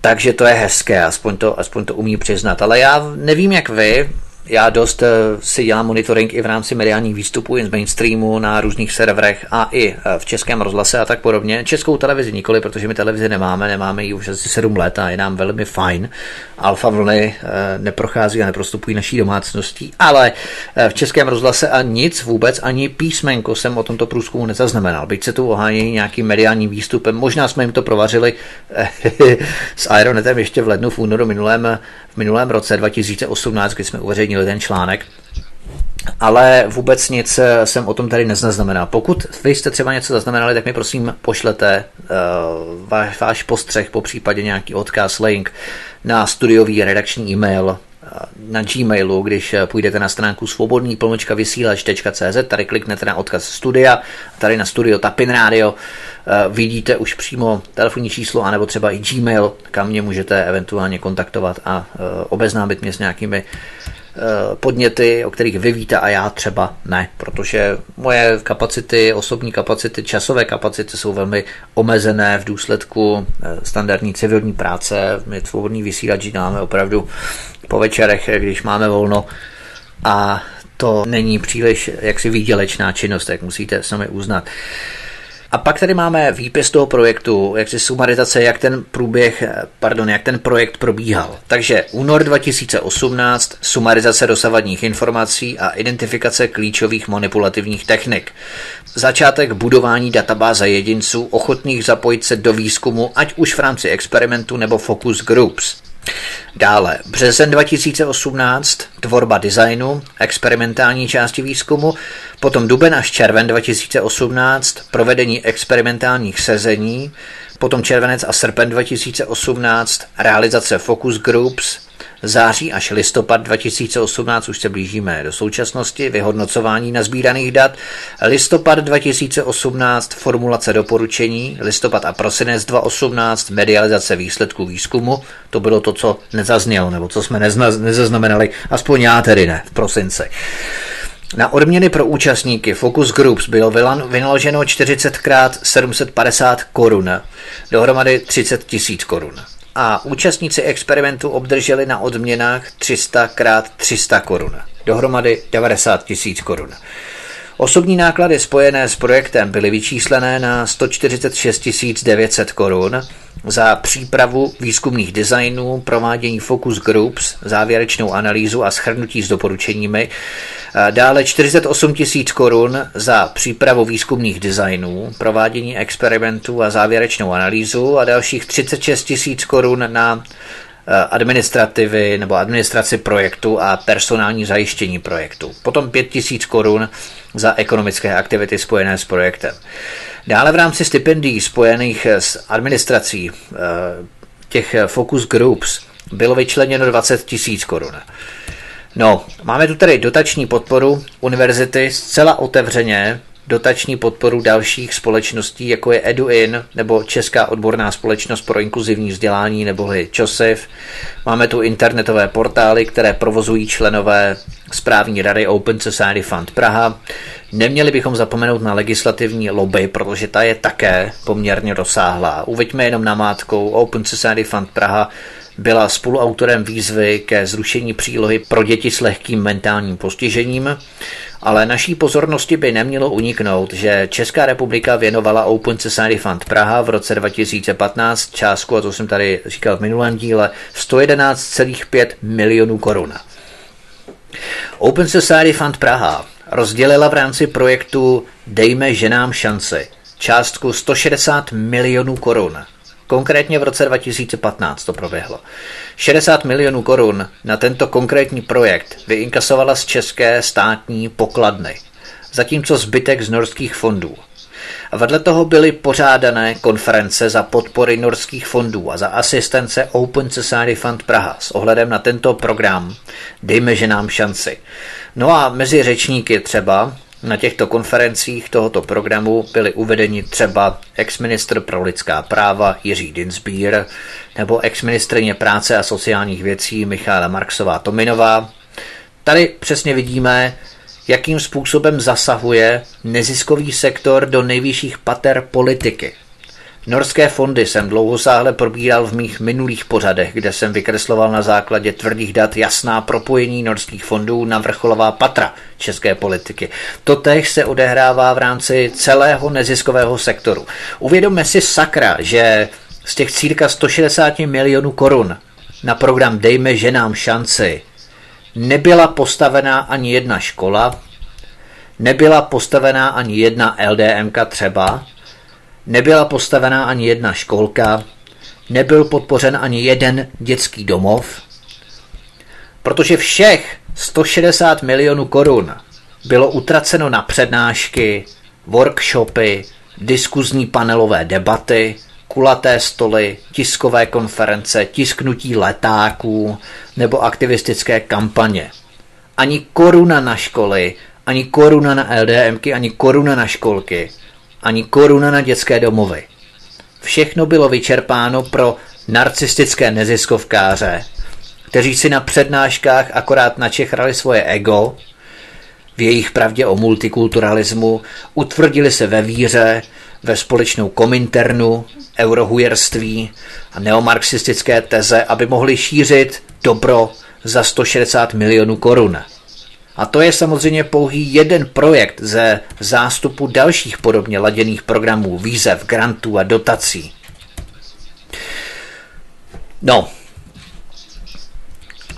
Takže to je hezké, aspoň to, aspoň to umí přiznat. Ale já nevím, jak vy, já dost eh, si dělám monitoring i v rámci mediálních výstupů jen z mainstreamu na různých serverech a i eh, v českém rozhlase a tak podobně. Českou televizi nikoli, protože my televizi nemáme, nemáme ji už asi 7 let a je nám velmi fajn. Alfa vlny eh, neprochází a neprostupují naší domácností, ale v českém rozhlase a nic vůbec, ani písmenko jsem o tomto průzkumu nezaznamenal. Byť se tu ohánějí nějakým mediálním výstupem, možná jsme jim to provařili (laughs) s Ironetem ještě v lednu, v únoru minulém, v minulém roce 2018, kdy jsme uveřejnili zveřejnili ten článek, ale vůbec nic eh, jsem o tom tady nezaznamenal. Pokud vy jste třeba něco zaznamenali, tak mi prosím pošlete uh, váš, váš postřeh, po případě nějaký odkaz, link na studiový redakční e-mail na Gmailu, když půjdete na stránku svobodný plnočka vysílač.cz, tady kliknete na odkaz studia, tady na studio Tapin Radio, vidíte už přímo telefonní číslo, anebo třeba i Gmail, kam mě můžete eventuálně kontaktovat a obeznámit mě s nějakými Eh, podněty, o kterých vy víte a já třeba ne, protože moje kapacity, osobní kapacity, časové kapacity jsou velmi omezené v důsledku eh, standardní civilní práce. My svobodný vysílač máme opravdu po večerech, když máme volno a to není příliš jaksi výdělečná činnost, jak musíte sami uznat. A pak tady máme výpis toho projektu, jak si sumarizace, jak ten průběh, pardon, jak ten projekt probíhal. Takže únor 2018, sumarizace dosavadních informací a identifikace klíčových manipulativních technik. Začátek budování databáze jedinců ochotných zapojit se do výzkumu, ať už v rámci experimentu nebo focus groups. Dále, březen 2018, tvorba designu, experimentální části výzkumu, potom duben až červen 2018, provedení experimentálních sezení, potom červenec a srpen 2018, realizace focus groups, září až listopad 2018, už se blížíme do současnosti, vyhodnocování nazbíraných dat, listopad 2018, formulace doporučení, listopad a prosinec 2018, medializace výsledků výzkumu, to bylo to, co nezaznělo, nebo co jsme nezna, nezaznamenali, aspoň já tedy ne, v prosinci. Na odměny pro účastníky Focus Groups bylo vynaloženo 40 x 750 korun, dohromady 30 tisíc korun a účastníci experimentu obdrželi na odměnách 300 x 300 korun, dohromady 90 tisíc korun. Osobní náklady spojené s projektem byly vyčíslené na 146 900 korun za přípravu výzkumných designů, provádění focus groups, závěrečnou analýzu a schrnutí s doporučeními. Dále 48 tisíc korun za přípravu výzkumných designů, provádění experimentů a závěrečnou analýzu a dalších 36 tisíc korun na administrativy nebo administraci projektu a personální zajištění projektu. Potom 5000 korun za ekonomické aktivity spojené s projektem. Dále v rámci stipendií spojených s administrací eh, těch focus groups bylo vyčleněno 20 tisíc korun. No, máme tu tedy dotační podporu univerzity zcela otevřeně dotační podporu dalších společností, jako je EduIn nebo Česká odborná společnost pro inkluzivní vzdělání neboli ČOSIV. Máme tu internetové portály, které provozují členové správní rady Open Society Fund Praha. Neměli bychom zapomenout na legislativní lobby, protože ta je také poměrně rozsáhlá. Uveďme jenom namátkou Open Society Fund Praha byla spoluautorem výzvy ke zrušení přílohy pro děti s lehkým mentálním postižením, ale naší pozornosti by nemělo uniknout, že Česká republika věnovala Open Society Fund Praha v roce 2015 částku, a to jsem tady říkal v minulém díle, 111,5 milionů korun. Open Society Fund Praha rozdělila v rámci projektu Dejme ženám šanci částku 160 milionů korun Konkrétně v roce 2015 to proběhlo. 60 milionů korun na tento konkrétní projekt vyinkasovala z české státní pokladny, zatímco zbytek z norských fondů. A vedle toho byly pořádané konference za podpory norských fondů a za asistence Open Society Fund Praha s ohledem na tento program Dejme ženám šanci. No a mezi řečníky třeba na těchto konferencích tohoto programu byli uvedeni třeba ex-ministr pro lidská práva Jiří Dinsbír nebo ex-ministrině práce a sociálních věcí Michála Marksová Tominová. Tady přesně vidíme, jakým způsobem zasahuje neziskový sektor do nejvyšších pater politiky. Norské fondy jsem dlouhosáhle probíral v mých minulých pořadech, kde jsem vykresloval na základě tvrdých dat jasná propojení norských fondů na vrcholová patra české politiky. Totež se odehrává v rámci celého neziskového sektoru. Uvědomme si sakra, že z těch círka 160 milionů korun na program Dejme ženám šanci nebyla postavená ani jedna škola, nebyla postavená ani jedna LDMK třeba, Nebyla postavená ani jedna školka, nebyl podpořen ani jeden dětský domov, protože všech 160 milionů korun bylo utraceno na přednášky, workshopy, diskuzní panelové debaty, kulaté stoly, tiskové konference, tisknutí letáků nebo aktivistické kampaně. Ani koruna na školy, ani koruna na LDMky, ani koruna na školky, ani koruna na dětské domovy. Všechno bylo vyčerpáno pro narcistické neziskovkáře, kteří si na přednáškách akorát načechrali svoje ego, v jejich pravdě o multikulturalismu, utvrdili se ve víře, ve společnou kominternu, eurohujerství a neomarxistické teze, aby mohli šířit dobro za 160 milionů korun. A to je samozřejmě pouhý jeden projekt ze zástupu dalších podobně laděných programů, výzev, grantů a dotací. No,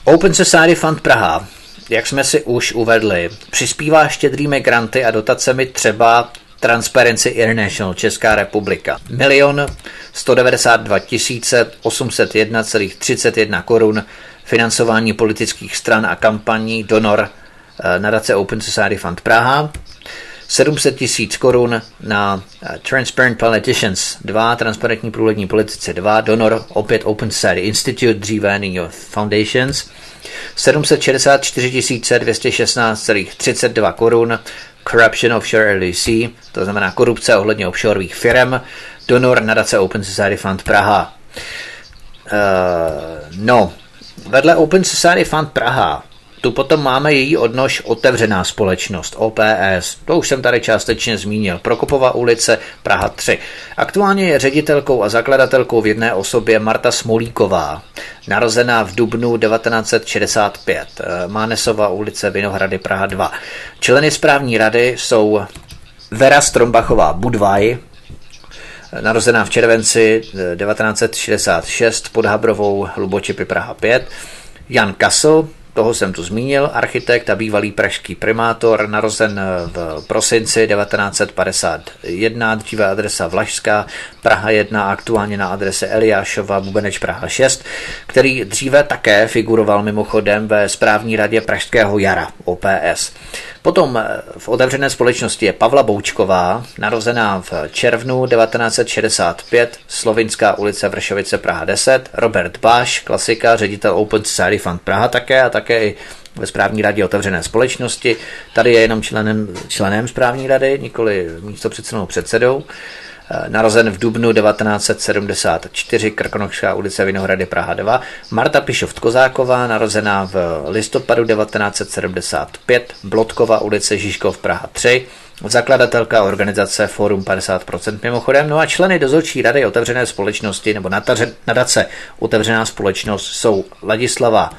Open Society Fund Praha, jak jsme si už uvedli, přispívá štědrými granty a dotacemi třeba Transparency International Česká republika. Milion 192 801,31 korun financování politických stran a kampaní donor nadace Open Society Fund Praha. 700 tisíc korun na eh, Transparent Politicians 2, Transparentní průhlední politici 2, donor opět Open Society Institute, dříve nyní Foundations. 764 216,32 korun Corruption Offshore LLC, to znamená korupce ohledně offshoreových firm, donor nadace Open Society Fund Praha. Uh, no, vedle Open Society Fund Praha tu potom máme její odnož Otevřená společnost, OPS. To už jsem tady částečně zmínil. Prokopova ulice, Praha 3. Aktuálně je ředitelkou a zakladatelkou v jedné osobě Marta Smolíková, narozená v dubnu 1965. Mánesova ulice, Vinohrady, Praha 2. Členy správní rady jsou Vera Strombachová Budvaj, narozená v červenci 1966 pod Habrovou Hlubočipy Praha 5, Jan Kassel, toho jsem tu zmínil, architekt a bývalý pražský primátor, narozen v prosinci 1951, dříve adresa Vlašská, Praha 1, aktuálně na adrese Eliášova, Bubeneč Praha 6, který dříve také figuroval mimochodem ve správní radě Pražského jara OPS. Potom v otevřené společnosti je Pavla Boučková, narozená v červnu 1965, Slovinská ulice Vršovice Praha 10, Robert Báš, klasika, ředitel Open Society Fund Praha také a také i ve správní radě otevřené společnosti. Tady je jenom členem, členem správní rady, nikoli místo předsedou předsedou. Eh, narozen v dubnu 1974, Krkonošská ulice Vinohrady Praha 2. Marta Pišoft-Kozáková, narozená v listopadu 1975, Blodkova ulice Žižkov Praha 3. Zakladatelka organizace Forum 50% mimochodem, no a členy dozorčí rady otevřené společnosti nebo nadace otevřená společnost jsou Ladislava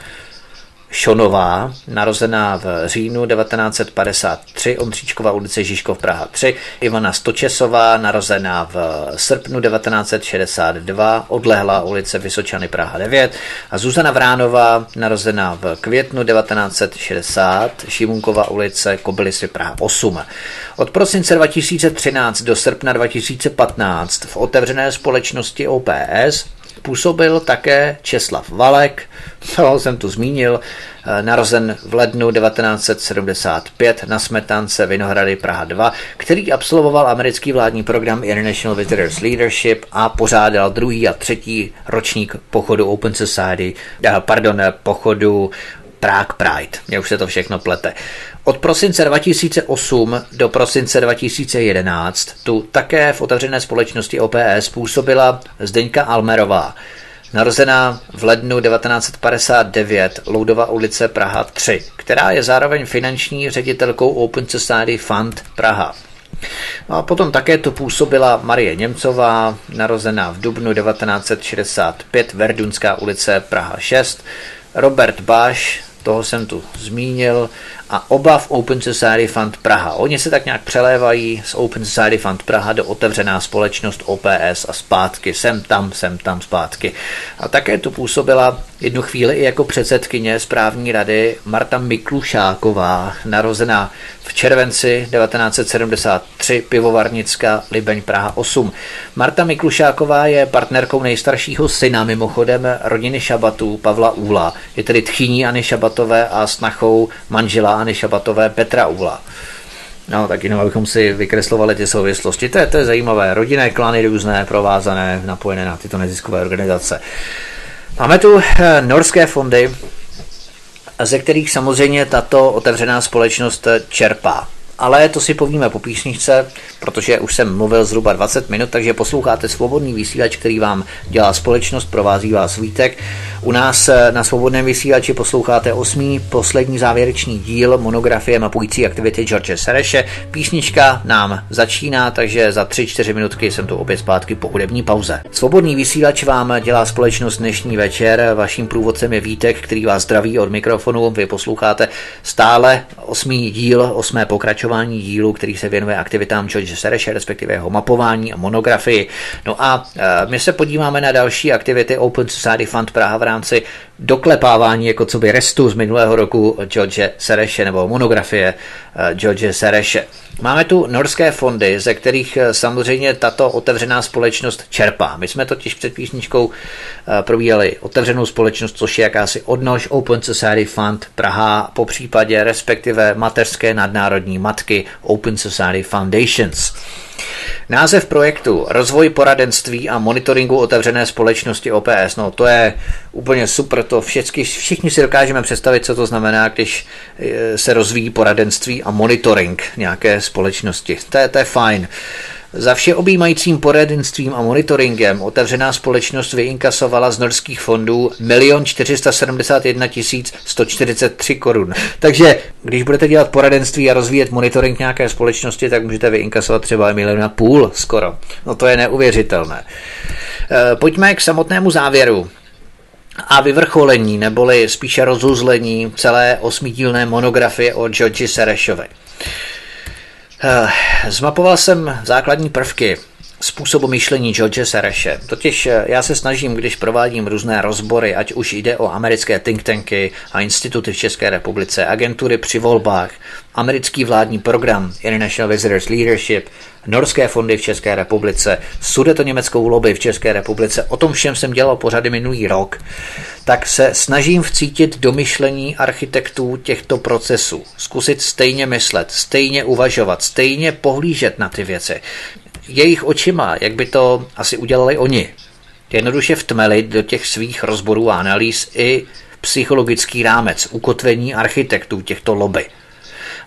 Šonová, narozená v říjnu 1953, Ondříčková ulice Žižkov Praha 3, Ivana Stočesová, narozená v srpnu 1962, odlehlá ulice Vysočany Praha 9 a Zuzana Vránová, narozená v květnu 1960, Šimunková ulice Kobylisy Praha 8. Od prosince 2013 do srpna 2015 v otevřené společnosti OPS Působil také Česlav Valek, toho jsem tu zmínil, eh, narozen v lednu 1975 na Smetance Vinohrady Praha 2, který absolvoval americký vládní program International Visitors Leadership a pořádal druhý a třetí ročník pochodu Open Society, eh, pardon, pochodu Prague Pride. Mě už se to všechno plete. Od prosince 2008 do prosince 2011 tu také v otevřené společnosti OPS působila Zdeňka Almerová, narozená v lednu 1959 Loudova ulice Praha 3, která je zároveň finanční ředitelkou Open Society Fund Praha. No a potom také tu působila Marie Němcová, narozená v dubnu 1965 Verdunská ulice Praha 6, Robert Baš, toho jsem tu zmínil, a oba v Open Society Fund Praha. Oni se tak nějak přelévají z Open Society Fund Praha do otevřená společnost OPS a zpátky, sem tam, sem tam zpátky. A také tu působila jednu chvíli i jako předsedkyně správní rady Marta Miklušáková, narozená v červenci 1973, pivovarnická Libeň Praha 8. Marta Miklušáková je partnerkou nejstaršího syna mimochodem rodiny Šabatů Pavla Úla. Je tedy tchyní Ani Šabatové a snachou manžela Anny Šabatové Petra Ula. No, tak jenom abychom si vykreslovali ty souvislosti. To je, to je zajímavé. Rodinné klany různé, provázané, napojené na tyto neziskové organizace. Máme tu eh, norské fondy, ze kterých samozřejmě tato otevřená společnost čerpá. Ale to si povíme po písničce, protože už jsem mluvil zhruba 20 minut, takže posloucháte svobodný vysílač, který vám dělá společnost, provází vás Vítek. U nás eh, na svobodném vysílači posloucháte osmý, poslední závěrečný díl monografie mapující aktivity George Sereše. Písnička nám začíná, takže za 3-4 minutky jsem tu opět zpátky po hudební pauze. Svobodný vysílač vám dělá společnost dnešní večer. Vaším průvodcem je Vítek, který vás zdraví od mikrofonu. Vy posloucháte stále osmý díl, osmé pokračování dílu, který se věnuje aktivitám George Sereše, respektive jeho mapování a monografii. No a e, my se podíváme na další aktivity Open Society Fund Praha v rámci doklepávání jako co by restu z minulého roku George Sereše nebo monografie eh, George Sereše. Máme tu norské fondy, ze kterých eh, samozřejmě tato otevřená společnost čerpá. My jsme totiž před písničkou eh, probíhali otevřenou společnost, což je jakási odnož Open Society Fund Praha, po případě respektive mateřské nadnárodní matky Open Society Foundations. Název projektu Rozvoj poradenství a monitoringu otevřené společnosti OPS. No to je úplně super, to všichni, všichni si dokážeme představit, co to znamená, když eh, se rozvíjí poradenství a monitoring nějaké společnosti. To je, to je fajn. Za vše objímajícím poradenstvím a monitoringem otevřená společnost vyinkasovala z norských fondů 1 471 143 korun. Takže když budete dělat poradenství a rozvíjet monitoring nějaké společnosti, tak můžete vyinkasovat třeba milion a půl skoro. No to je neuvěřitelné. E, pojďme k samotnému závěru a vyvrcholení, neboli spíše rozuzlení celé osmidílné monografie o Georgi Serešovi. Eh, zmapoval jsem základní prvky způsobu myšlení George Sereše. Totiž eh, já se snažím, když provádím různé rozbory, ať už jde o americké think tanky a instituty v České republice, agentury při volbách, americký vládní program International Visitors Leadership, norské fondy v České republice, sudeto německou lobby v České republice, o tom všem jsem dělal pořady minulý rok, tak se snažím vcítit do myšlení architektů těchto procesů. Zkusit stejně myslet, stejně uvažovat, stejně pohlížet na ty věci jejich očima, jak by to asi udělali oni. Jednoduše vtmelit do těch svých rozborů a analýz i psychologický rámec, ukotvení architektů těchto lobby.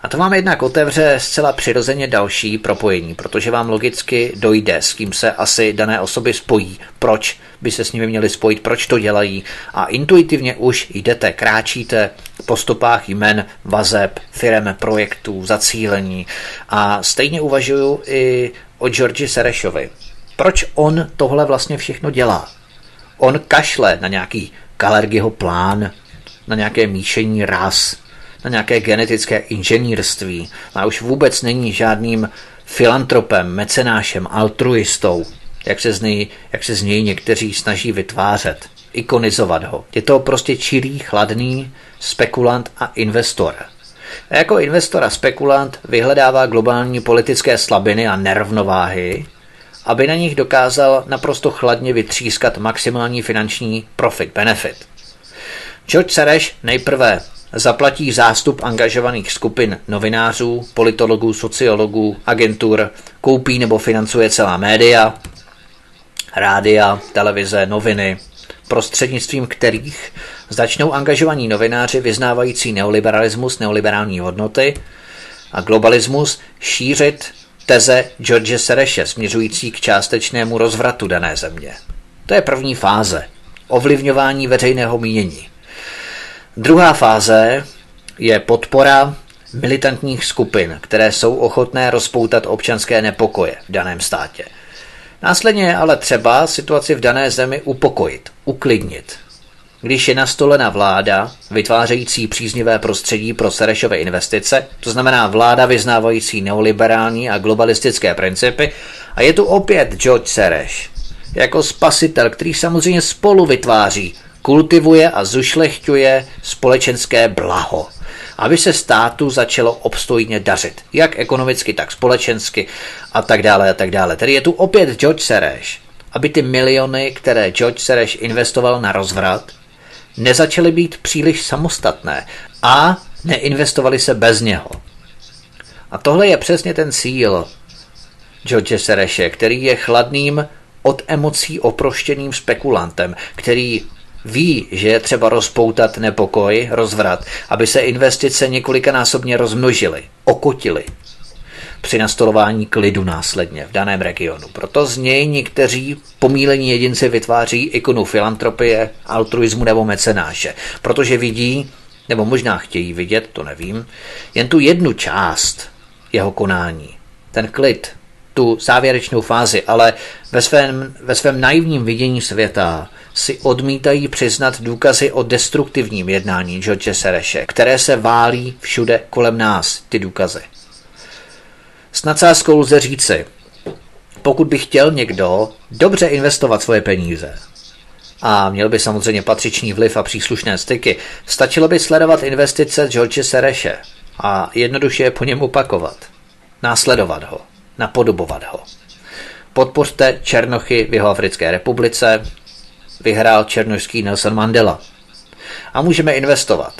A to vám jednak otevře zcela přirozeně další propojení, protože vám logicky dojde, s kým se asi dané osoby spojí, proč by se s nimi měli spojit, proč to dělají a intuitivně už jdete, kráčíte po stopách jmen, vazeb, firem, projektů, zacílení a stejně uvažuju i o Georgi Serešovi. Proč on tohle vlastně všechno dělá? On kašle na nějaký Kalergiho plán, na nějaké míšení ras, na nějaké genetické inženýrství a už vůbec není žádným filantropem, mecenášem, altruistou, jak se z něj, jak se z něj někteří snaží vytvářet, ikonizovat ho. Je to prostě čirý, chladný spekulant a investor. Jako investor a spekulant vyhledává globální politické slabiny a nerovnováhy, aby na nich dokázal naprosto chladně vytřískat maximální finanční profit, benefit. George Sereš nejprve zaplatí zástup angažovaných skupin novinářů, politologů, sociologů, agentur, koupí nebo financuje celá média, rádia, televize, noviny, prostřednictvím kterých začnou angažovaní novináři vyznávající neoliberalismus, neoliberální hodnoty a globalismus šířit teze George Sereše směřující k částečnému rozvratu dané země. To je první fáze ovlivňování veřejného mínění. Druhá fáze je podpora militantních skupin, které jsou ochotné rozpoutat občanské nepokoje v daném státě. Následně je ale třeba situaci v dané zemi upokojit, uklidnit. Když je nastolena vláda, vytvářející příznivé prostředí pro Serešové investice, to znamená vláda vyznávající neoliberální a globalistické principy, a je tu opět George Sereš, jako spasitel, který samozřejmě spolu vytváří kultivuje a zušlechťuje společenské blaho, aby se státu začalo obstojně dařit, jak ekonomicky, tak společensky a tak dále a tak dále. Tedy je tu opět George Sereš, aby ty miliony, které George Sereš investoval na rozvrat, nezačaly být příliš samostatné a neinvestovali se bez něho. A tohle je přesně ten cíl George Sereše, který je chladným, od emocí oproštěným spekulantem, který ví, že je třeba rozpoutat nepokoj, rozvrat, aby se investice několikanásobně rozmnožily, okotily při nastolování klidu následně v daném regionu. Proto z něj někteří pomílení jedinci vytváří ikonu filantropie, altruismu nebo mecenáše, protože vidí, nebo možná chtějí vidět, to nevím, jen tu jednu část jeho konání. Ten klid, tu závěrečnou fázi, ale ve svém, ve svém naivním vidění světa si odmítají přiznat důkazy o destruktivním jednání George Sereše, které se válí všude kolem nás, ty důkazy. S nadsázkou lze říci, pokud by chtěl někdo dobře investovat svoje peníze, a měl by samozřejmě patřičný vliv a příslušné styky, stačilo by sledovat investice George Sereše a jednoduše je po něm opakovat, následovat ho, napodobovat ho. Podpořte Černochy v jeho Africké republice, vyhrál černošský Nelson Mandela. A můžeme investovat.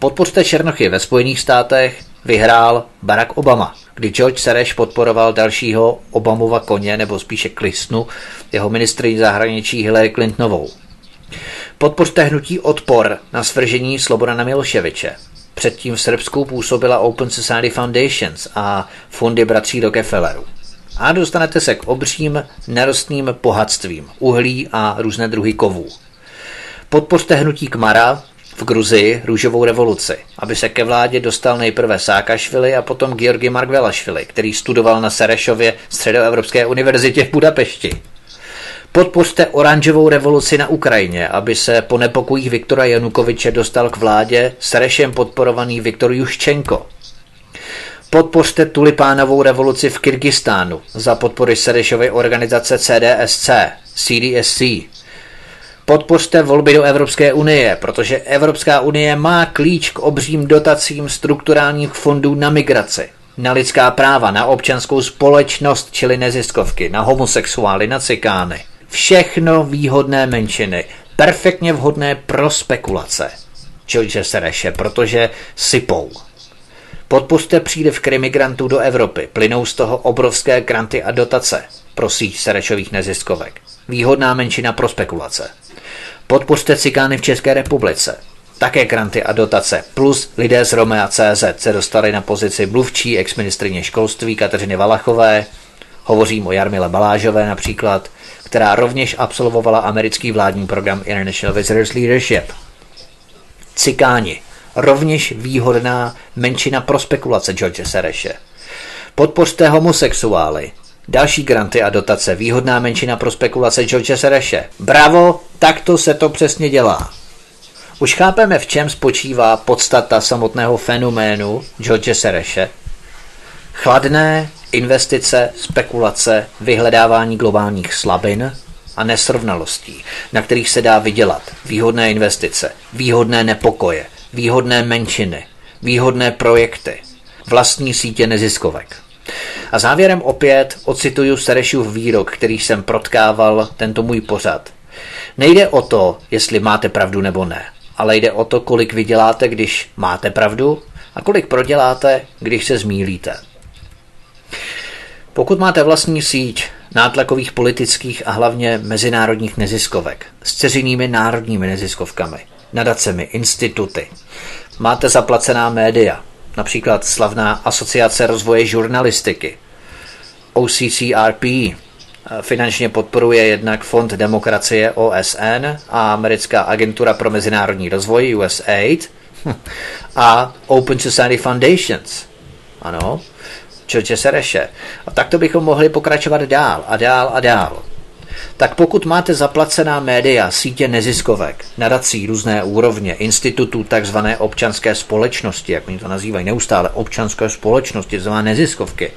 Podpořte Černochy ve Spojených státech, vyhrál Barack Obama, kdy George Sereš podporoval dalšího Obamova koně, nebo spíše klisnu, jeho ministry zahraničí Hillary Clintonovou. Podpořte hnutí odpor na svržení Slobodana Miloševiče. Předtím v Srbsku působila Open Society Foundations a fondy bratří Rockefellerů. A dostanete se k obřím nerostným bohatstvím, uhlí a různé druhy kovů. Podpořte hnutí Kmara, v Gruzii růžovou revoluci, aby se ke vládě dostal nejprve Sákašvili a potom Georgi Margvelašvili, který studoval na Serešově Středoevropské univerzitě v Budapešti. Podpořte oranžovou revoluci na Ukrajině, aby se po nepokojích Viktora Janukoviče dostal k vládě Serešem podporovaný Viktor Juščenko. Podpořte tulipánovou revoluci v Kyrgyzstánu za podpory Serešovy organizace CDSC, CDSC, Podpořte volby do Evropské unie, protože Evropská unie má klíč k obřím dotacím strukturálních fondů na migraci, na lidská práva, na občanskou společnost, čili neziskovky, na homosexuály, na cikány. Všechno výhodné menšiny, perfektně vhodné pro spekulace. George Sereše, protože sypou. Podpořte příliv krimigrantů do Evropy, plynou z toho obrovské granty a dotace pro síť Serešových neziskovek. Výhodná menšina pro spekulace. Podpořte cikány v České republice. Také granty a dotace, plus lidé z Romea CZ se dostali na pozici mluvčí exministrině školství Kateřiny Valachové, hovořím o Jarmile Balážové například, která rovněž absolvovala americký vládní program International Visitors Leadership. Cikáni, rovněž výhodná menšina pro spekulace George Sereše. Podpořte homosexuály, Další granty a dotace, výhodná menšina pro spekulace George Sereše. Bravo, takto se to přesně dělá. Už chápeme, v čem spočívá podstata samotného fenoménu George Sereše. Chladné investice, spekulace, vyhledávání globálních slabin a nesrovnalostí, na kterých se dá vydělat. Výhodné investice, výhodné nepokoje, výhodné menšiny, výhodné projekty, vlastní sítě neziskovek. A závěrem opět ocituju Serešův výrok, který jsem protkával tento můj pořad. Nejde o to, jestli máte pravdu nebo ne, ale jde o to, kolik vyděláte, když máte pravdu a kolik proděláte, když se zmílíte. Pokud máte vlastní síť nátlakových politických a hlavně mezinárodních neziskovek s ceřinými národními neziskovkami, nadacemi, instituty, máte zaplacená média, například slavná Asociace rozvoje žurnalistiky, OCCRP, finančně podporuje jednak Fond demokracie OSN a americká agentura pro mezinárodní rozvoj USAID (laughs) a Open Society Foundations. Ano, George Sereše. A takto bychom mohli pokračovat dál a dál a dál tak pokud máte zaplacená média, sítě neziskovek, nadací různé úrovně, institutů takzvané občanské společnosti, jak mi to nazývají neustále, občanské společnosti, znamená neziskovky,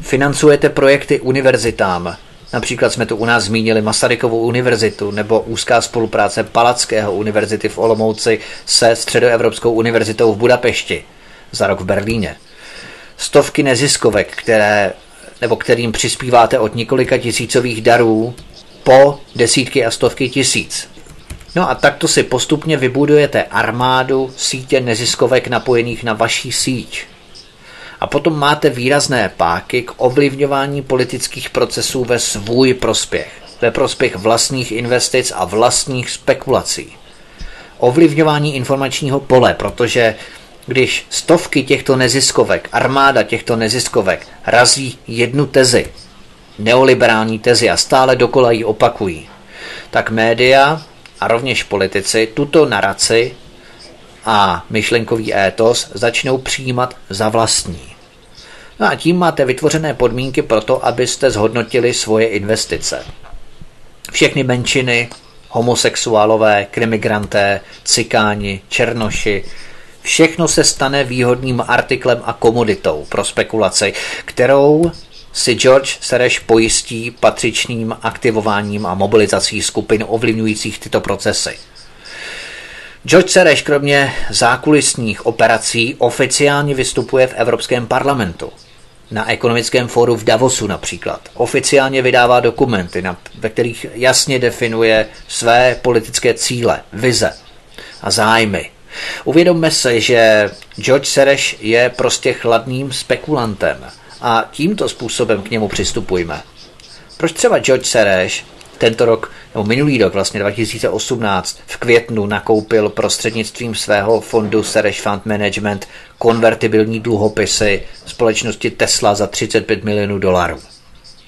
financujete projekty univerzitám, Například jsme tu u nás zmínili Masarykovou univerzitu nebo úzká spolupráce Palackého univerzity v Olomouci se Středoevropskou univerzitou v Budapešti za rok v Berlíně. Stovky neziskovek, které nebo kterým přispíváte od několika tisícových darů po desítky a stovky tisíc. No a takto si postupně vybudujete armádu sítě neziskovek napojených na vaší síť. A potom máte výrazné páky k ovlivňování politických procesů ve svůj prospěch, ve prospěch vlastních investic a vlastních spekulací. Ovlivňování informačního pole, protože když stovky těchto neziskovek, armáda těchto neziskovek razí jednu tezi, neoliberální tezi a stále dokola ji opakují, tak média a rovněž politici tuto naraci a myšlenkový étos začnou přijímat za vlastní. No a tím máte vytvořené podmínky pro to, abyste zhodnotili svoje investice. Všechny menšiny, homosexuálové, krimigranté, cikáni, černoši, všechno se stane výhodným artiklem a komoditou pro spekulaci, kterou si George Sereš pojistí patřičným aktivováním a mobilizací skupin ovlivňujících tyto procesy. George Sereš kromě zákulisních operací oficiálně vystupuje v Evropském parlamentu. Na ekonomickém fóru v Davosu například. Oficiálně vydává dokumenty, ve kterých jasně definuje své politické cíle, vize a zájmy. Uvědomme se, že George Sereš je prostě chladným spekulantem a tímto způsobem k němu přistupujme. Proč třeba George Sereš tento rok, nebo minulý rok, vlastně 2018, v květnu nakoupil prostřednictvím svého fondu Sereš Fund Management konvertibilní dluhopisy společnosti Tesla za 35 milionů dolarů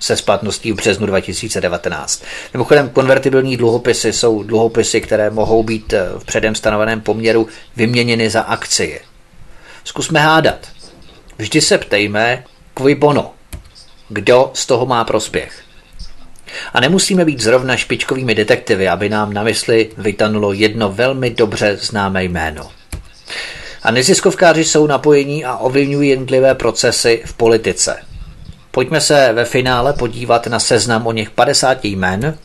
se splatností v březnu 2019. Mimochodem, konvertibilní dluhopisy jsou dluhopisy, které mohou být v předem stanoveném poměru vyměněny za akcie. Zkusme hádat. Vždy se ptejme, Qui bono. Kdo z toho má prospěch? A nemusíme být zrovna špičkovými detektivy, aby nám na mysli vytanulo jedno velmi dobře známé jméno. A neziskovkáři jsou napojení a ovlivňují jednotlivé procesy v politice. Pojďme se ve finále podívat na seznam o něch 50 jmen,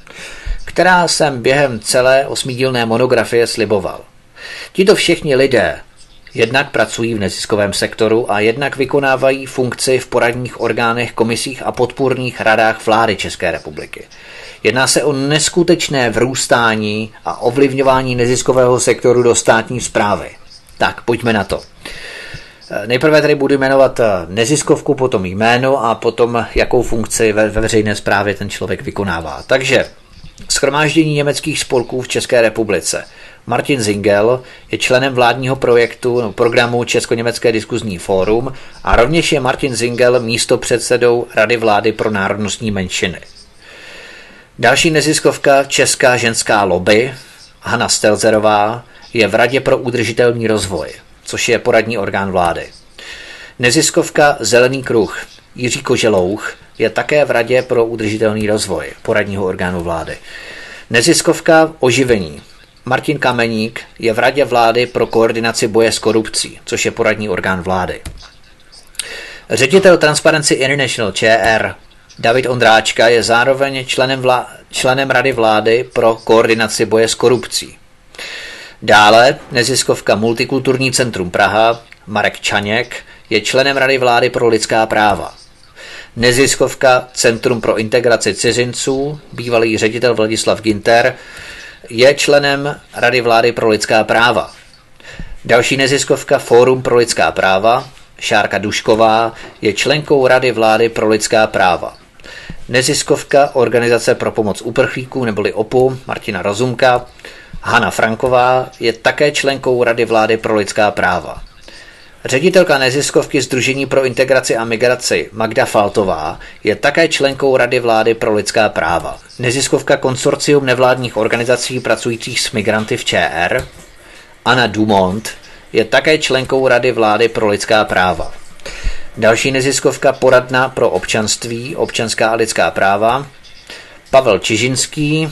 která jsem během celé osmídílné monografie sliboval. Tito všichni lidé Jednak pracují v neziskovém sektoru a jednak vykonávají funkci v poradních orgánech, komisích a podpůrných radách vlády České republiky. Jedná se o neskutečné vrůstání a ovlivňování neziskového sektoru do státní zprávy. Tak, pojďme na to. Nejprve tady budu jmenovat neziskovku, potom jméno a potom jakou funkci ve, ve veřejné správě ten člověk vykonává. Takže schromáždění německých spolků v České republice – Martin Zingel je členem vládního projektu no, programu Česko-německé diskuzní fórum a rovněž je Martin Zingel místopředsedou Rady vlády pro národnostní menšiny. Další neziskovka Česká ženská lobby, Hanna Stelzerová, je v Radě pro udržitelný rozvoj, což je poradní orgán vlády. Neziskovka Zelený kruh Jiří Koželouch je také v Radě pro udržitelný rozvoj poradního orgánu vlády. Neziskovka Oživení Martin Kameník je v Radě vlády pro koordinaci boje s korupcí, což je poradní orgán vlády. Ředitel Transparency International ČR David Ondráčka je zároveň členem, vlá- členem Rady vlády pro koordinaci boje s korupcí. Dále neziskovka Multikulturní centrum Praha Marek Čaněk je členem Rady vlády pro lidská práva. Neziskovka Centrum pro integraci cizinců, bývalý ředitel Vladislav Ginter, je členem Rady vlády pro lidská práva. Další neziskovka Fórum pro lidská práva, Šárka Dušková, je členkou Rady vlády pro lidská práva. Neziskovka Organizace pro pomoc uprchlíků neboli OPU, Martina Rozumka, Hanna Franková je také členkou Rady vlády pro lidská práva. Ředitelka neziskovky Združení pro integraci a migraci Magda Faltová je také členkou Rady vlády pro lidská práva. Neziskovka Konsorcium nevládních organizací pracujících s migranty v ČR Anna Dumont je také členkou Rady vlády pro lidská práva. Další neziskovka Poradna pro občanství, občanská a lidská práva Pavel Čižinský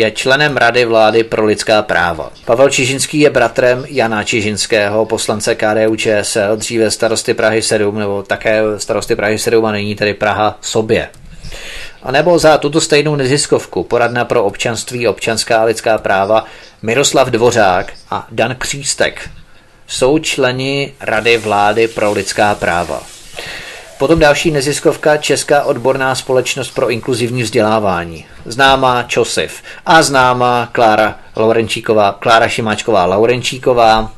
je členem Rady vlády pro lidská práva. Pavel Čižinský je bratrem Jana Čižinského, poslance KDU ČSL, dříve starosty Prahy 7, nebo také starosty Prahy 7 a nyní tedy Praha sobě. A nebo za tuto stejnou neziskovku, poradna pro občanství, občanská a lidská práva, Miroslav Dvořák a Dan Křístek jsou členi Rady vlády pro lidská práva. Potom další neziskovka Česká odborná společnost pro inkluzivní vzdělávání. Známá Čosiv a známá Klára Laurenčíková, Klára Šimáčková Laurenčíková.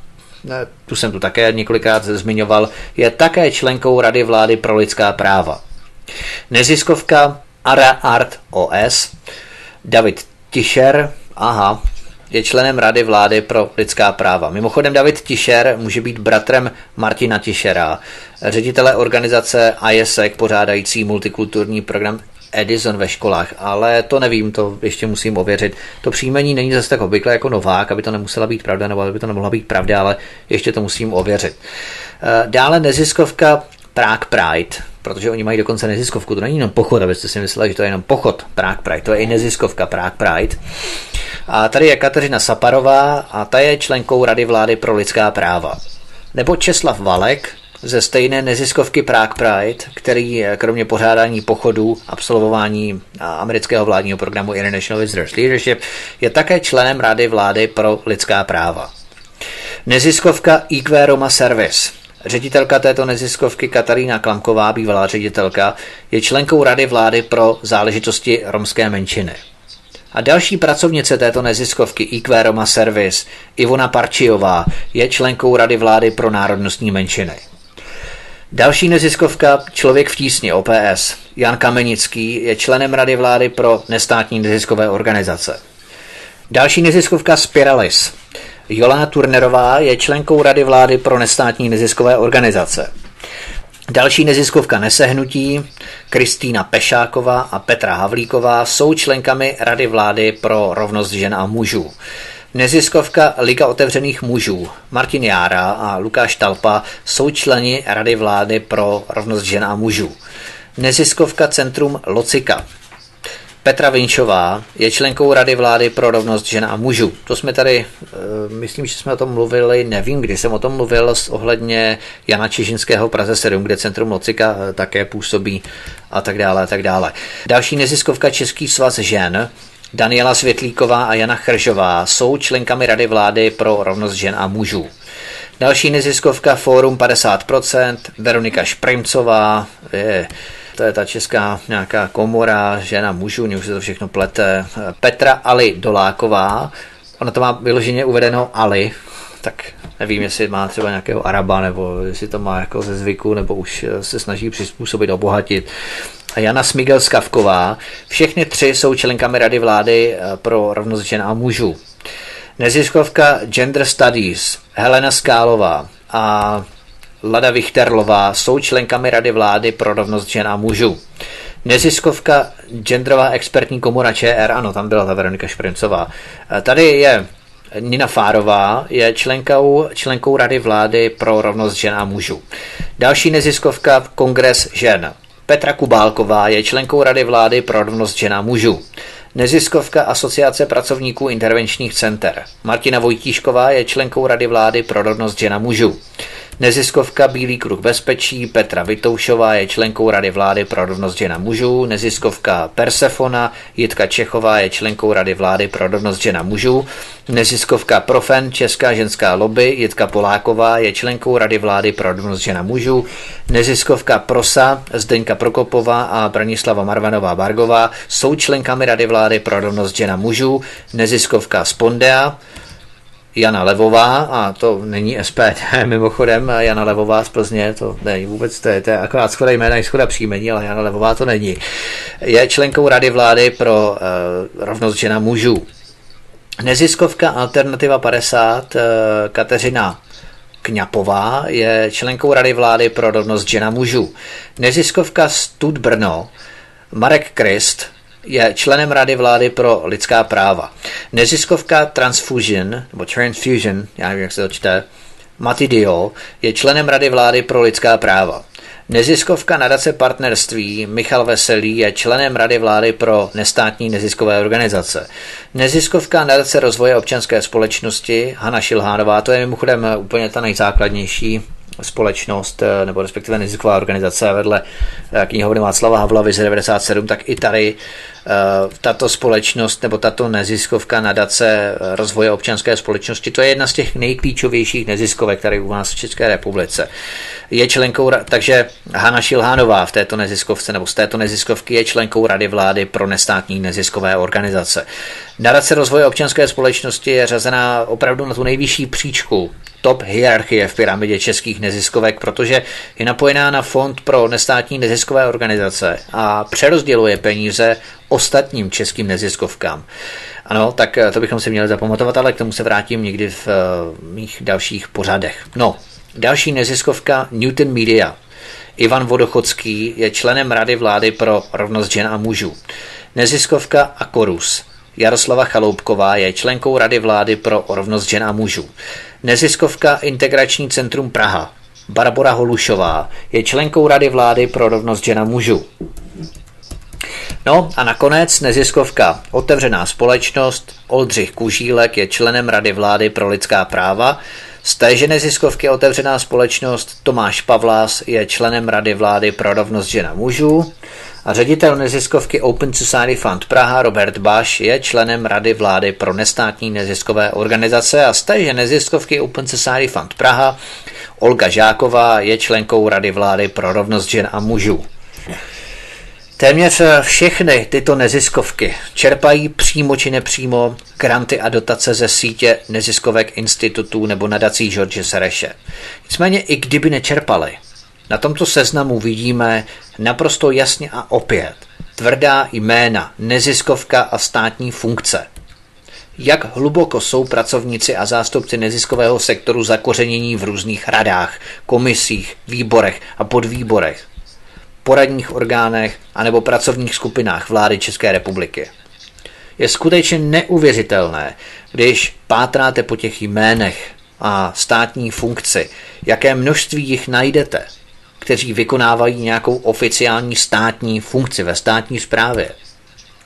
tu jsem tu také několikrát zmiňoval, je také členkou Rady vlády pro lidská práva. Neziskovka Ara Art OS, David Tischer, aha, je členem Rady vlády pro lidská práva. Mimochodem David Tischer může být bratrem Martina Tischera, ředitele organizace ISEC pořádající multikulturní program Edison ve školách, ale to nevím, to ještě musím ověřit. To příjmení není zase tak obvykle jako Novák, aby to nemusela být pravda, nebo aby to nemohla být pravda, ale ještě to musím ověřit. Eh, dále neziskovka Prague Pride, protože oni mají dokonce neziskovku, to není jenom pochod, abyste si mysleli, že to je jenom pochod Prague Pride, to je i neziskovka Prague Pride. A tady je Kateřina Saparová a ta je členkou Rady vlády pro lidská práva. Nebo Česlav Valek, ze stejné neziskovky Prague Pride, který kromě pořádání pochodů, absolvování amerického vládního programu International Visitors Leadership je také členem Rady vlády pro lidská práva. Neziskovka IQ Roma Service. Ředitelka této neziskovky Katarína Klamková, bývalá ředitelka, je členkou Rady vlády pro záležitosti romské menšiny. A další pracovnice této neziskovky IQ Roma Service, Ivona Parčiová, je členkou Rady vlády pro národnostní menšiny. Další neziskovka Člověk v tísni OPS. Jan Kamenický je členem Rady vlády pro nestátní neziskové organizace. Další neziskovka Spiralis. Jolana Turnerová je členkou Rady vlády pro nestátní neziskové organizace. Další neziskovka Nesehnutí, Kristýna Pešáková a Petra Havlíková jsou členkami Rady vlády pro rovnost žen a mužů. Neziskovka Liga otevřených mužů Martin Jára a Lukáš Talpa jsou členi Rady vlády pro rovnost žen a mužů. Neziskovka Centrum Locika Petra Vinčová je členkou Rady vlády pro rovnost žen a mužů. To jsme tady, eh, myslím, že jsme o tom mluvili, nevím, kdy jsem o tom mluvil, ohledně Jana Čižinského Praze 7, kde Centrum Locika eh, také působí a tak dále a tak dále. Další neziskovka Český svaz žen Daniela Světlíková a Jana Chržová jsou členkami Rady vlády pro rovnost žen a mužů. Další neziskovka Fórum 50%, Veronika Šprimcová, je, to je ta česká nějaká komora, žena mužů, už se to všechno plete. Petra Ali Doláková, ona to má vyloženě uvedeno Ali, tak nevím, jestli má třeba nějakého Araba, nebo jestli to má jako ze zvyku, nebo už se snaží přizpůsobit, obohatit a Jana Smigel-Skavková. Všechny tři jsou členkami Rady vlády eh, pro rovnost žen a mužů. Neziskovka Gender Studies Helena Skálová a Lada Vichterlová jsou členkami Rady vlády pro rovnost žen a mužů. Neziskovka Genderová expertní komora ČR, ano, tam byla ta Veronika Šprincová. Eh, tady je Nina Fárová je členkou, členkou Rady vlády pro rovnost žen a mužů. Další neziskovka Kongres žen. Petra Kubálková je členkou Rady vlády pro rovnost žena mužů. Neziskovka Asociace pracovníků intervenčních center. Martina Vojtíšková je členkou Rady vlády pro rovnost žena mužů. Neziskovka Bílý kruh bezpečí Petra Vitoušová je členkou Rady vlády pro rovnost žena mužů. Neziskovka Persefona Jitka Čechová je členkou Rady vlády pro rovnost žena mužů. Neziskovka Profen Česká ženská lobby Jitka Poláková je členkou Rady vlády pro rovnost žena mužů. Neziskovka Prosa Zdeňka Prokopová a Branislava Marvanová Bargová jsou členkami Rady vlády pro rovnost žena mužů. Neziskovka Spondea Jana Levová, a to není SPD (laughs) mimochodem, Jana Levová z Plzně, to není vůbec, to je, to je akorát schoda jména i schoda příjmení, ale Jana Levová to není. Je členkou Rady vlády pro uh, rovnost žena mužů. Neziskovka Alternativa 50 uh, eh, Kateřina Kňapová je členkou Rady vlády pro rovnost žena mužů. Neziskovka Stud Brno Marek Krist je členem Rady vlády pro lidská práva. Neziskovka Transfusion, nebo Transfusion, já nevím, jak se to čte, Matidio je členem Rady vlády pro lidská práva. Neziskovka nadace partnerství Michal Veselý je členem Rady vlády pro nestátní neziskové organizace. Neziskovka nadace rozvoje občanské společnosti Hana Šilhánová, to je mimochodem úplně ta nejzákladnější společnost, eh, nebo respektive nezisková organizace vedle eh, knihovny Václava Havla Vize 97, tak i tady tato společnost nebo tato neziskovka nadace rozvoje občanské společnosti, to je jedna z těch nejklíčovějších neziskovek, které u nás v České republice. Je členkou, takže Hana Šilhánová v této neziskovce nebo z této neziskovky je členkou Rady vlády pro nestátní neziskové organizace. Nadace rozvoje občanské společnosti je řazená opravdu na tu nejvyšší příčku top hierarchie v pyramidě českých neziskovek, protože je napojená na fond pro nestátní neziskové organizace a přerozděluje peníze ostatním českým neziskovkám. Ano, tak to bychom si měli zapamatovat, ale k tomu se vrátím někdy v uh, mých dalších pořadech. No, další neziskovka Newton Media. Ivan Vodochodský je členem Rady vlády pro rovnost žen a mužů. Neziskovka Akorus. Jaroslava Chaloupková je členkou Rady vlády pro rovnost žen a mužů. Neziskovka Integrační centrum Praha. Barbara Holušová je členkou Rady vlády pro rovnost žen a mužů. No a nakonec neziskovka Otevřená společnost Oldřich Kužílek je členem Rady vlády pro lidská práva. Z téže neziskovky Otevřená společnost Tomáš Pavlás je členem Rady vlády pro rovnost žen a mužů. A ředitel neziskovky Open Society Fund Praha Robert Baš je členem Rady vlády pro nestátní neziskové organizace a z téže neziskovky Open Society Fund Praha Olga Žáková je členkou Rady vlády pro rovnost žen a mužů. Téměř všechny tyto neziskovky čerpají přímo či nepřímo granty a dotace ze sítě neziskovek institutů nebo nadací George Sereše. Nicméně i kdyby nečerpali, na tomto seznamu vidíme naprosto jasně a opět tvrdá jména, neziskovka a státní funkce. Jak hluboko jsou pracovníci a zástupci neziskového sektoru zakořenění v různých radách, komisích, výborech a podvýborech, poradních orgánech anebo pracovních skupinách vlády České republiky. Je skutečně neuvěřitelné, když pátráte po těch jménech a státní funkci, jaké množství jich najdete – kteří vykonávají nějakou oficiální státní funkci ve státní správě.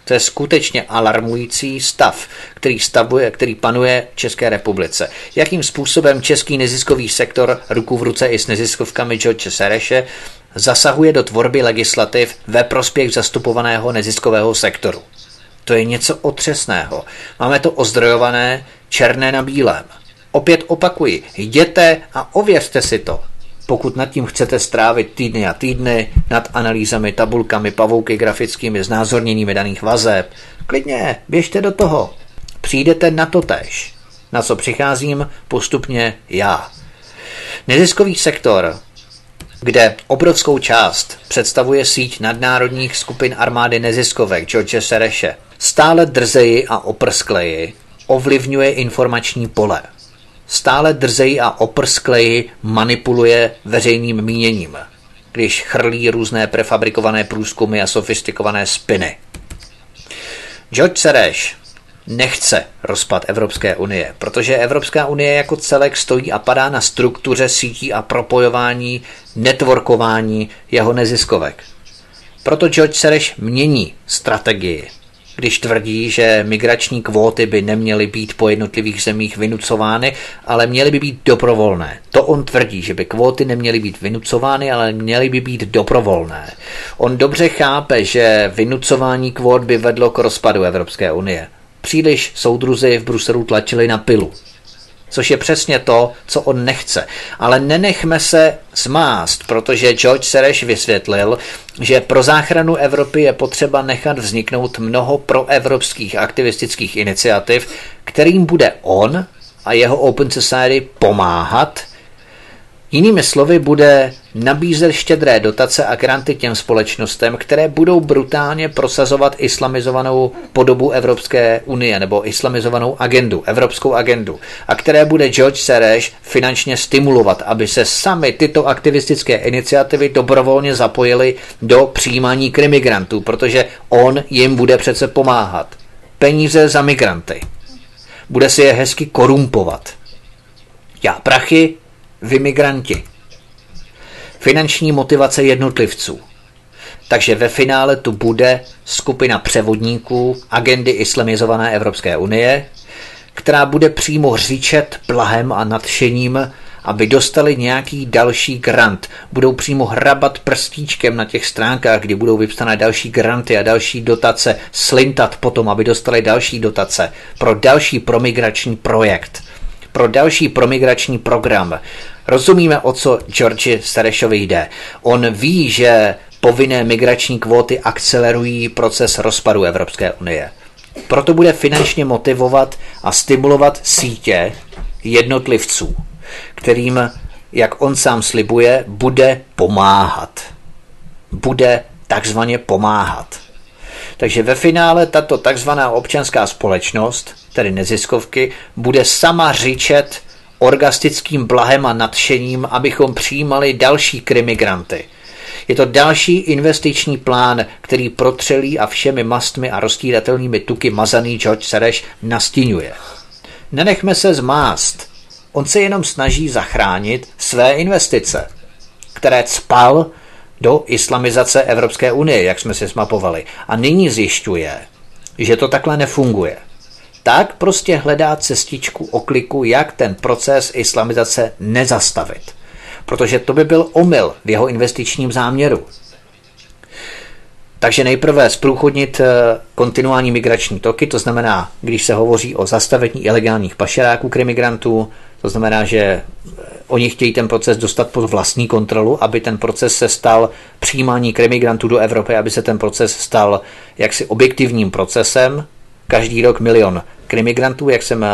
To je skutečně alarmující stav, který, stavuje, který panuje v České republice. Jakým způsobem český neziskový sektor ruku v ruce i s neziskovkami George Sereše zasahuje do tvorby legislativ ve prospěch zastupovaného neziskového sektoru. To je něco otřesného. Máme to ozdrojované černé na bílém. Opět opakuji, jděte a ověřte si to. Pokud nad tím chcete strávit týdny a týdny, nad analýzami, tabulkami, pavouky grafickými, znázorněními daných vazeb, klidně, běžte do toho. Přijdete na to tež, na co přicházím postupně já. Neziskový sektor, kde obrovskou část představuje síť nadnárodních skupin armády neziskovek George Sereše, stále drzeji a oprskleji ovlivňuje informační pole – stále drzejí a oprskleji manipuluje veřejným míněním, když chrlí různé prefabrikované průzkumy a sofistikované spiny. George Sereš nechce rozpad Evropské unie, protože Evropská unie jako celek stojí a padá na struktuře sítí a propojování, networkování jeho neziskovek. Proto George Sereš mění strategii když tvrdí, že migrační kvóty by neměly být po jednotlivých zemích vynucovány, ale měly by být dobrovolné. To on tvrdí, že by kvóty neměly být vynucovány, ale měly by být dobrovolné. On dobře chápe, že vynucování kvót by vedlo k rozpadu Evropské unie. Příliš soudruzi v Bruselu tlačili na pilu což je přesně to, co on nechce. Ale nenechme se zmást, protože George Sereš vysvětlil, že pro záchranu Evropy je potřeba nechat vzniknout mnoho proevropských aktivistických iniciativ, kterým bude on a jeho Open Society pomáhat – Jinými slovy bude nabízet štědré dotace a granty těm společnostem, které budou brutálně prosazovat islamizovanou podobu Evropské unie nebo islamizovanou agendu, evropskou agendu, a které bude George Sereš finančně stimulovat, aby se sami tyto aktivistické iniciativy dobrovolně zapojily do přijímání krimigrantů, protože on jim bude přece pomáhat. Peníze za migranty. Bude si je hezky korumpovat. Já prachy, vy migranti. Finanční motivace jednotlivců. Takže ve finále tu bude skupina převodníků agendy islamizované Evropské unie, která bude přímo hříčet plahem a nadšením, aby dostali nějaký další grant. Budou přímo hrabat prstíčkem na těch stránkách, kdy budou vypsané další granty a další dotace, slintat potom, aby dostali další dotace pro další promigrační projekt pro další promigrační program. Rozumíme, o co Georgi Starešovi jde. On ví, že povinné migrační kvóty akcelerují proces rozpadu Evropské unie. Proto bude finančně motivovat a stimulovat sítě jednotlivců, kterým, jak on sám slibuje, bude pomáhat. Bude takzvaně pomáhat. Takže ve finále tato takzvaná občanská společnost, tedy neziskovky, bude sama řičet orgastickým blahem a nadšením, abychom přijímali další krimigranty. Je to další investiční plán, který protřelý a všemi mastmi a rozstíratelnými tuky mazaný George Sereš nastínuje. Nenechme se zmást. On se jenom snaží zachránit své investice, které cpal do islamizace Evropské unie, jak jsme si smapovali. A nyní zjišťuje, že to takhle nefunguje. Tak prostě hledá cestičku okliku, jak ten proces islamizace nezastavit. Protože to by byl omyl v jeho investičním záměru. Takže nejprve zprůchodnit eh, kontinuální migrační toky, to znamená, když se hovoří o zastavení ilegálních pašeráků k imigrantů, to znamená, že eh, oni chtějí ten proces dostat pod vlastní kontrolu, aby ten proces se stal přijímání krimigrantů do Evropy, aby se ten proces stal jaksi objektivním procesem. Každý rok milion krimigrantů, jak jsem eh,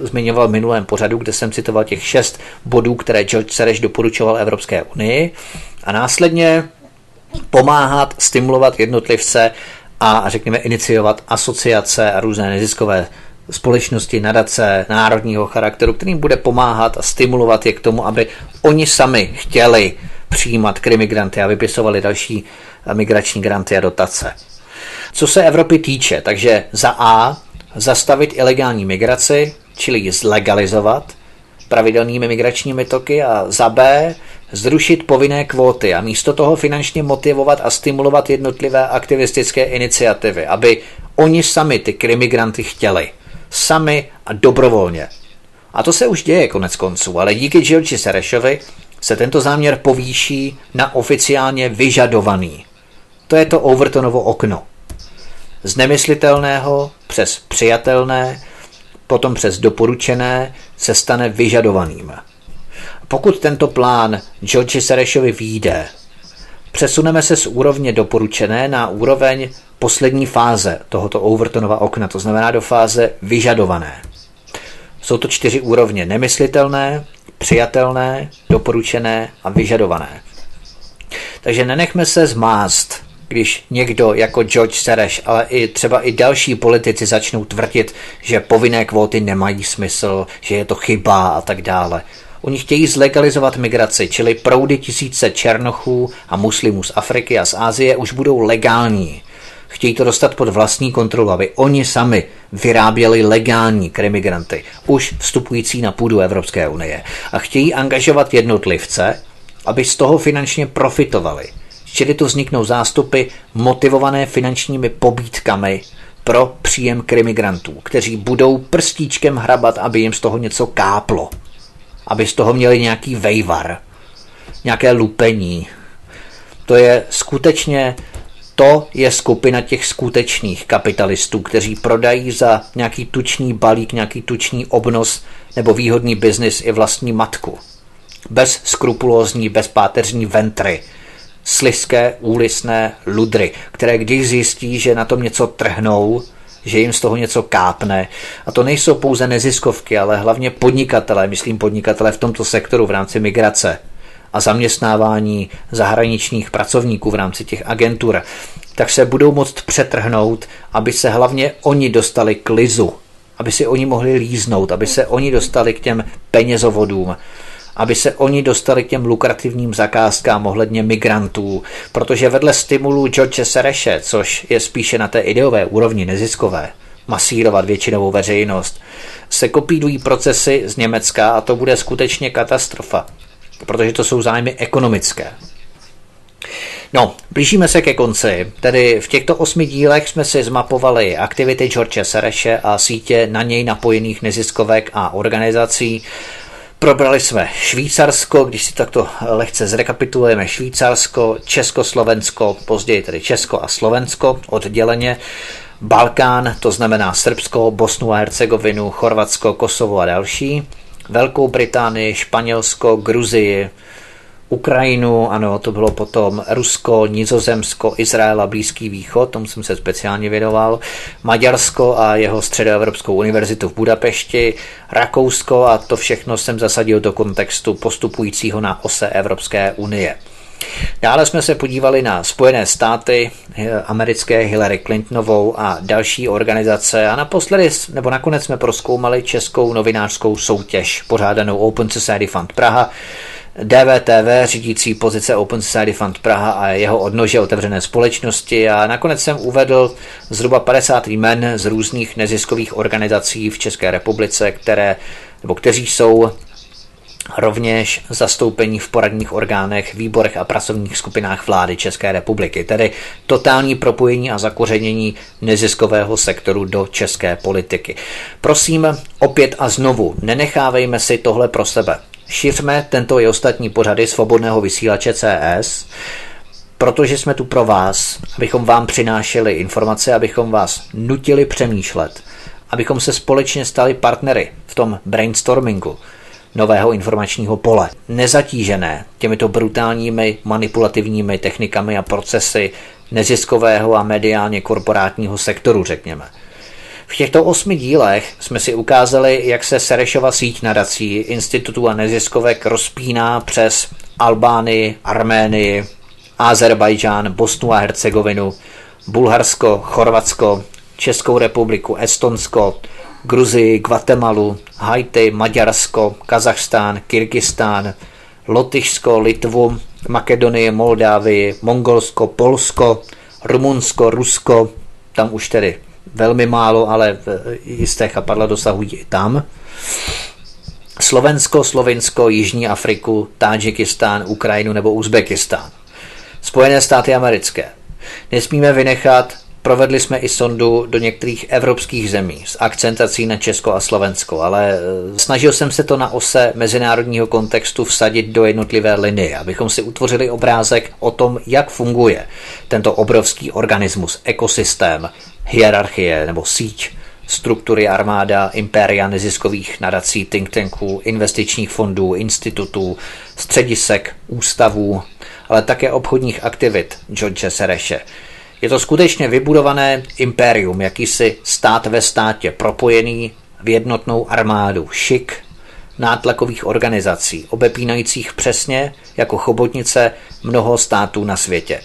zmiňoval v minulém pořadu, kde jsem citoval těch šest bodů, které George Sereš doporučoval Evropské unii. A následně pomáhat, stimulovat jednotlivce a řekněme iniciovat asociace a různé neziskové společnosti, nadace národního charakteru, kterým bude pomáhat a stimulovat je k tomu, aby oni sami chtěli přijímat krimigranty a vypisovali další migrační granty a dotace. Co se Evropy týče, takže za A zastavit ilegální migraci, čili ji zlegalizovat pravidelnými migračními toky a za B zrušit povinné kvóty a místo toho finančně motivovat a stimulovat jednotlivé aktivistické iniciativy, aby oni sami ty krimigranty chtěli. Sami a dobrovolně. A to se už děje konec konců, ale díky Georgi Serešovi se tento záměr povýší na oficiálně vyžadovaný. To je to Overtonovo okno. Z nemyslitelného přes přijatelné, potom přes doporučené se stane vyžadovaným. Pokud tento plán George Serešovi výjde, přesuneme se z úrovně doporučené na úroveň poslední fáze tohoto Overtonova okna, to znamená do fáze vyžadované. Jsou to čtyři úrovně nemyslitelné, přijatelné, doporučené a vyžadované. Takže nenechme se zmást, když někdo jako George Sereš, ale i třeba i další politici začnou tvrdit, že povinné kvóty nemají smysl, že je to chyba a tak dále. Oni chtějí zlegalizovat migraci, čili proudy tisíce černochů a muslimů z Afriky a z Ázie už budou legální. Chtějí to dostat pod vlastní kontrolu, aby oni sami vyráběli legální krimigranty, už vstupující na půdu Evropské unie. A chtějí angažovat jednotlivce, aby z toho finančně profitovali. Čili tu vzniknou zástupy motivované finančními pobítkami pro příjem krimigrantů, kteří budou prstíčkem hrabat, aby jim z toho něco káplo aby z toho měli nějaký vejvar, nějaké lupení. To je skutečně to je skupina těch skutečných kapitalistů, kteří prodají za nějaký tučný balík, nějaký tučný obnos nebo výhodný biznis i vlastní matku. Bez skrupulózní, bezpáteřní ventry, sliské, úlisné ludry, které když zjistí, že na tom něco trhnou, že jim z toho něco kápne. A to nejsou pouze neziskovky, ale hlavně podnikatelé, myslím podnikatelé v tomto sektoru v rámci migrace a zaměstnávání zahraničních pracovníků v rámci těch agentur, tak se budou moct přetrhnout, aby se hlavně oni dostali k lizu, aby si oni mohli líznout, aby se oni dostali k těm penězovodům, aby se oni dostali k těm lukrativním zakázkám ohledně migrantů, protože vedle stimulů George Sereše, což je spíše na té ideové úrovni neziskové, masírovat většinovou veřejnost, se kopírují procesy z Německa a to bude skutečně katastrofa, protože to jsou zájmy ekonomické. No, blížíme se ke konci. Tedy v těchto osmi dílech jsme si zmapovali aktivity George Sereše a sítě na něj napojených neziskovek a organizací. Probrali jsme Švýcarsko, když si takto lehce zrekapitulujeme Švýcarsko, Československo, později tedy Česko a Slovensko odděleně, Balkán, to znamená Srbsko, Bosnu a Hercegovinu, Chorvatsko, Kosovo a další, Velkou Británii, Španělsko, Gruzii, Ukrajinu, ano, to bylo potom Rusko, Nizozemsko, Izrael a Blízký východ, tomu jsem se speciálně věnoval, Maďarsko a jeho středoevropskou univerzitu v Budapešti, Rakousko a to všechno jsem zasadil do kontextu postupujícího na ose Evropské unie. Dále jsme se podívali na Spojené státy, americké Hillary Clintonovou a další organizace a naposledy, nebo nakonec jsme proskoumali českou novinářskou soutěž pořádanou Open Society Fund Praha, DVTV, řídící pozice Open Society Fund Praha a jeho odnože otevřené společnosti a nakonec jsem uvedl zhruba 50 jmen z různých neziskových organizací v České republice, které, nebo kteří jsou rovněž zastoupení v poradních orgánech, výborech a pracovních skupinách vlády České republiky, tedy totální propojení a zakořenění neziskového sektoru do české politiky. Prosím, opět a znovu, nenechávejme si tohle pro sebe. Šiřme tento i ostatní pořady svobodného vysílače CS, protože jsme tu pro vás, abychom vám přinášeli informace, abychom vás nutili přemýšlet, abychom se společně stali partnery v tom brainstormingu, nového informačního pole. Nezatížené těmito brutálními manipulativními technikami a procesy neziskového a mediálně korporátního sektoru, řekněme. V těchto osmi dílech jsme si ukázali, jak se Serešova síť nadací, institutů a neziskovek rozpíná přes Albánii, Arménii, Azerbajdžán, Bosnu a Hercegovinu, Bulharsko, Chorvatsko, Českou republiku, Estonsko, Gruzii, Guatemalu, Haiti, Maďarsko, Kazachstán, Kyrgyzstán, Lotyšsko, Litvu, Makedonii, Moldávii, Mongolsko, Polsko, Rumunsko, Rusko, tam už tedy velmi málo, ale jisté chapadla dosahují i tam. Slovensko, Slovinsko, Jižní Afriku, Tádžikistán, Ukrajinu nebo Uzbekistán. Spojené státy americké. Nesmíme vynechat Provedli jsme i sondu do některých evropských zemí s akcentací na Česko a Slovensko, ale e, snažil jsem se to na ose mezinárodního kontextu vsadit do jednotlivé linie, abychom si utvořili obrázek o tom, jak funguje tento obrovský organismus, ekosystém, hierarchie nebo síť struktury armáda, impéria neziskových nadací, think tanků, investičních fondů, institutů, středisek, ústavů, ale také obchodních aktivit George Sereše. Je to skutečně vybudované impérium, jakýsi stát ve státě, propojený v jednotnou armádu, šik nátlakových organizací, obepínajících přesně jako chobotnice mnoho států na světě.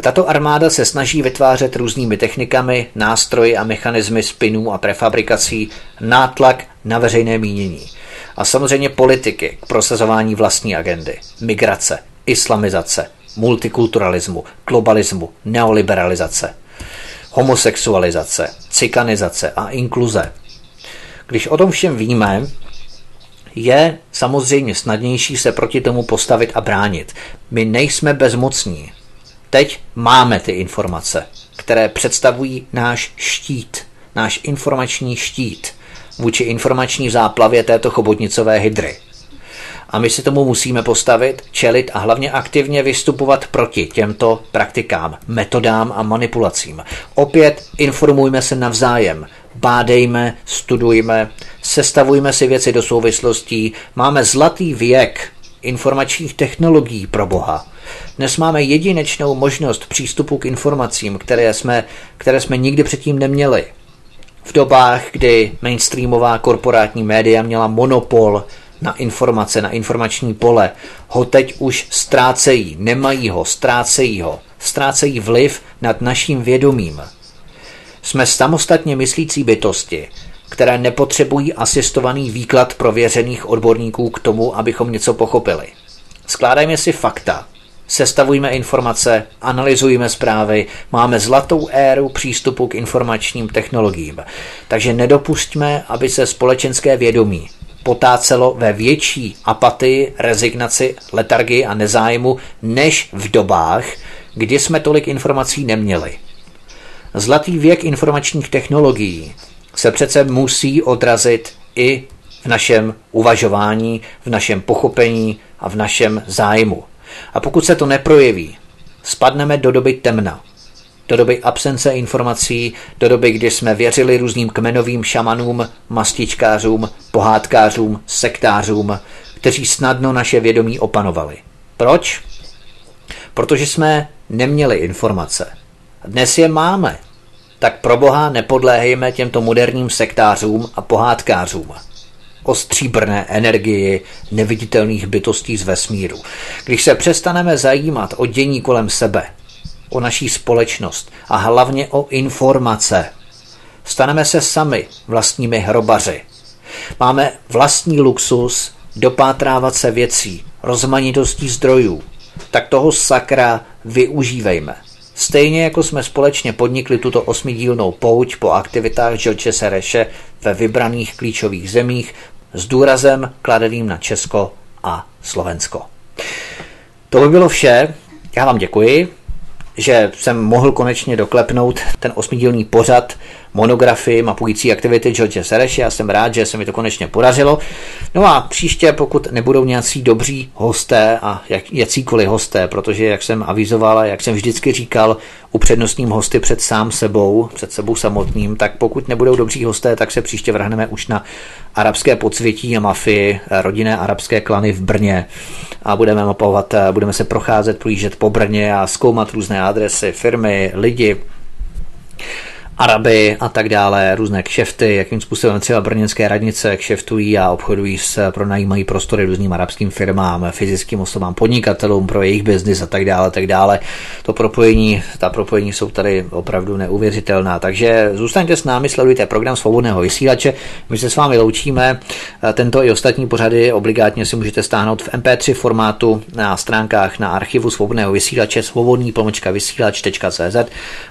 Tato armáda se snaží vytvářet různými technikami, nástroji a mechanismy spinů a prefabrikací nátlak na veřejné mínění. A samozřejmě politiky k prosazování vlastní agendy, migrace, islamizace, multikulturalismu, globalismu, neoliberalizace, homosexualizace, cikanizace a inkluze. Když o tom všem víme, je samozřejmě snadnější se proti tomu postavit a bránit. My nejsme bezmocní. Teď máme ty informace, které představují náš štít, náš informační štít vůči informační záplavě této chobotnicové hydry. A my si tomu musíme postavit, čelit a hlavně aktivně vystupovat proti těmto praktikám, metodám a manipulacím. Opět informujme se navzájem, bádejme, studujme, sestavujme si věci do souvislostí, máme zlatý věk informačních technologií pro Boha. Dnes máme jedinečnou možnost přístupu k informacím, které jsme, které jsme nikdy předtím neměli. V dobách, kdy mainstreamová korporátní média měla monopol na informace, na informační pole, ho teď už ztrácejí, nemají ho, ztrácejí ho, ztrácejí vliv nad naším vědomím. Jsme samostatně myslící bytosti, které nepotřebují asistovaný výklad prověřených odborníků k tomu, abychom něco pochopili. Skládajme si fakta, sestavujme informace, analyzujme zprávy, máme zlatou éru přístupu k informačním technologiím. Takže nedopustíme, aby se společenské vědomí potácelo ve větší apatii, rezignaci, letargii a nezájmu než v dobách, kdy jsme tolik informací neměli. Zlatý věk informačních technologií se přece musí odrazit i v našem uvažování, v našem pochopení a v našem zájmu. A pokud se to neprojeví, spadneme do doby temna, do doby absence informací, do doby, kdy jsme věřili různým kmenovým šamanům, mastičkářům, pohádkářům, sektářům, kteří snadno naše vědomí opanovali. Proč? Protože jsme neměli informace. Dnes je máme. Tak pro boha nepodléhejme těmto moderním sektářům a pohádkářům o stříbrné energii neviditelných bytostí z vesmíru. Když se přestaneme zajímat o dění kolem sebe, o naší společnost a hlavně o informace, staneme se sami vlastními hrobaři. Máme vlastní luxus dopátrávat se věcí, rozmanitostí zdrojů. Tak toho sakra využívejme. Stejně jako jsme společně podnikli tuto osmidílnou pouť po aktivitách George Sereše ve vybraných klíčových zemích s důrazem kladeným na Česko a Slovensko. To by bylo vše. Já vám děkuji, že jsem mohl konečně doklepnout ten osmidílný pořad monografii mapující aktivity George Sereši. Já jsem rád, že se mi to konečně podařilo. No a příště, pokud nebudou nějací dobří hosté a jak, jakýkoliv hosté, protože jak jsem avizoval a jak jsem vždycky říkal, upřednostním hosty před sám sebou, před sebou samotným, tak pokud nebudou dobří hosté, tak se příště vrhneme už na arabské podsvětí a mafii, rodinné arabské klany v Brně a budeme mapovat, budeme se procházet, projíždět po Brně a zkoumat různé adresy, firmy, lidi, Araby a tak dále, různé kšefty, jakým způsobem třeba brněnské radnice kšeftují a obchodují s, pronajímají prostory různým arabským firmám, fyzickým osobám, podnikatelům pro jejich biznis a tak dále, tak dále. To propojení, ta propojení jsou tady opravdu neuvěřitelná. Takže zůstaňte s námi, sledujte program Svobodného vysílače. My se s vámi loučíme. Tento i ostatní pořady obligátně si můžete stáhnout v MP3 formátu na stránkách na archivu Svobodného vysílače svobodný vysílač.cz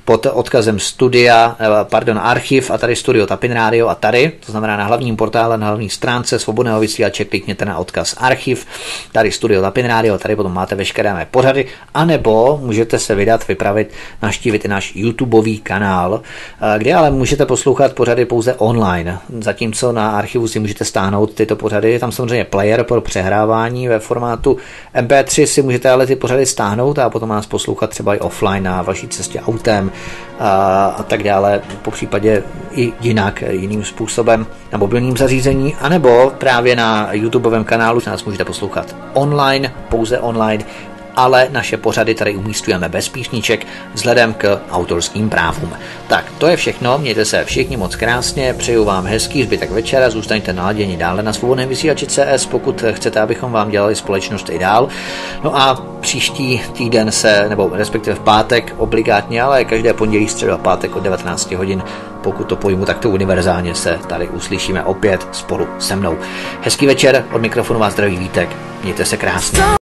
pod odkazem studia Eh, pardon, archiv a tady studio Tapin Radio a tady, to znamená na hlavním portále, na hlavní stránce svobodného vysílače, klikněte na odkaz archiv, tady studio Tapin Radio, tady potom máte veškeré mé pořady, anebo můžete se vydat, vypravit, naštívit i náš YouTubeový kanál, eh, kde ale můžete poslouchat pořady pouze online, zatímco na archivu si můžete stáhnout tyto pořady, je tam samozřejmě player pro přehrávání ve formátu MP3 si můžete ale ty pořady stáhnout a potom nás poslouchat třeba i offline na vaší cestě autem a, a tak dále ale po případě i jinak, jiným způsobem na mobilním zařízení, anebo právě na YouTubeovém kanálu nás můžete poslouchat online, pouze online, ale naše pořady tady umístujeme bez písniček vzhledem k autorským právům. Tak, to je všechno, mějte se všichni moc krásně, přeju vám hezký zbytek večera, zůstaňte naladěni dále na svobodném vysílači CS, pokud chcete, abychom vám dělali společnost i dál. No a příští týden se, nebo respektive v pátek obligátně, ale každé pondělí, a pátek od 19 hodin pokud to pojmu takto univerzálně, se tady uslyšíme opět spolu se mnou. Hezký večer, od mikrofonu vás zdraví Vítek, mějte se krásně.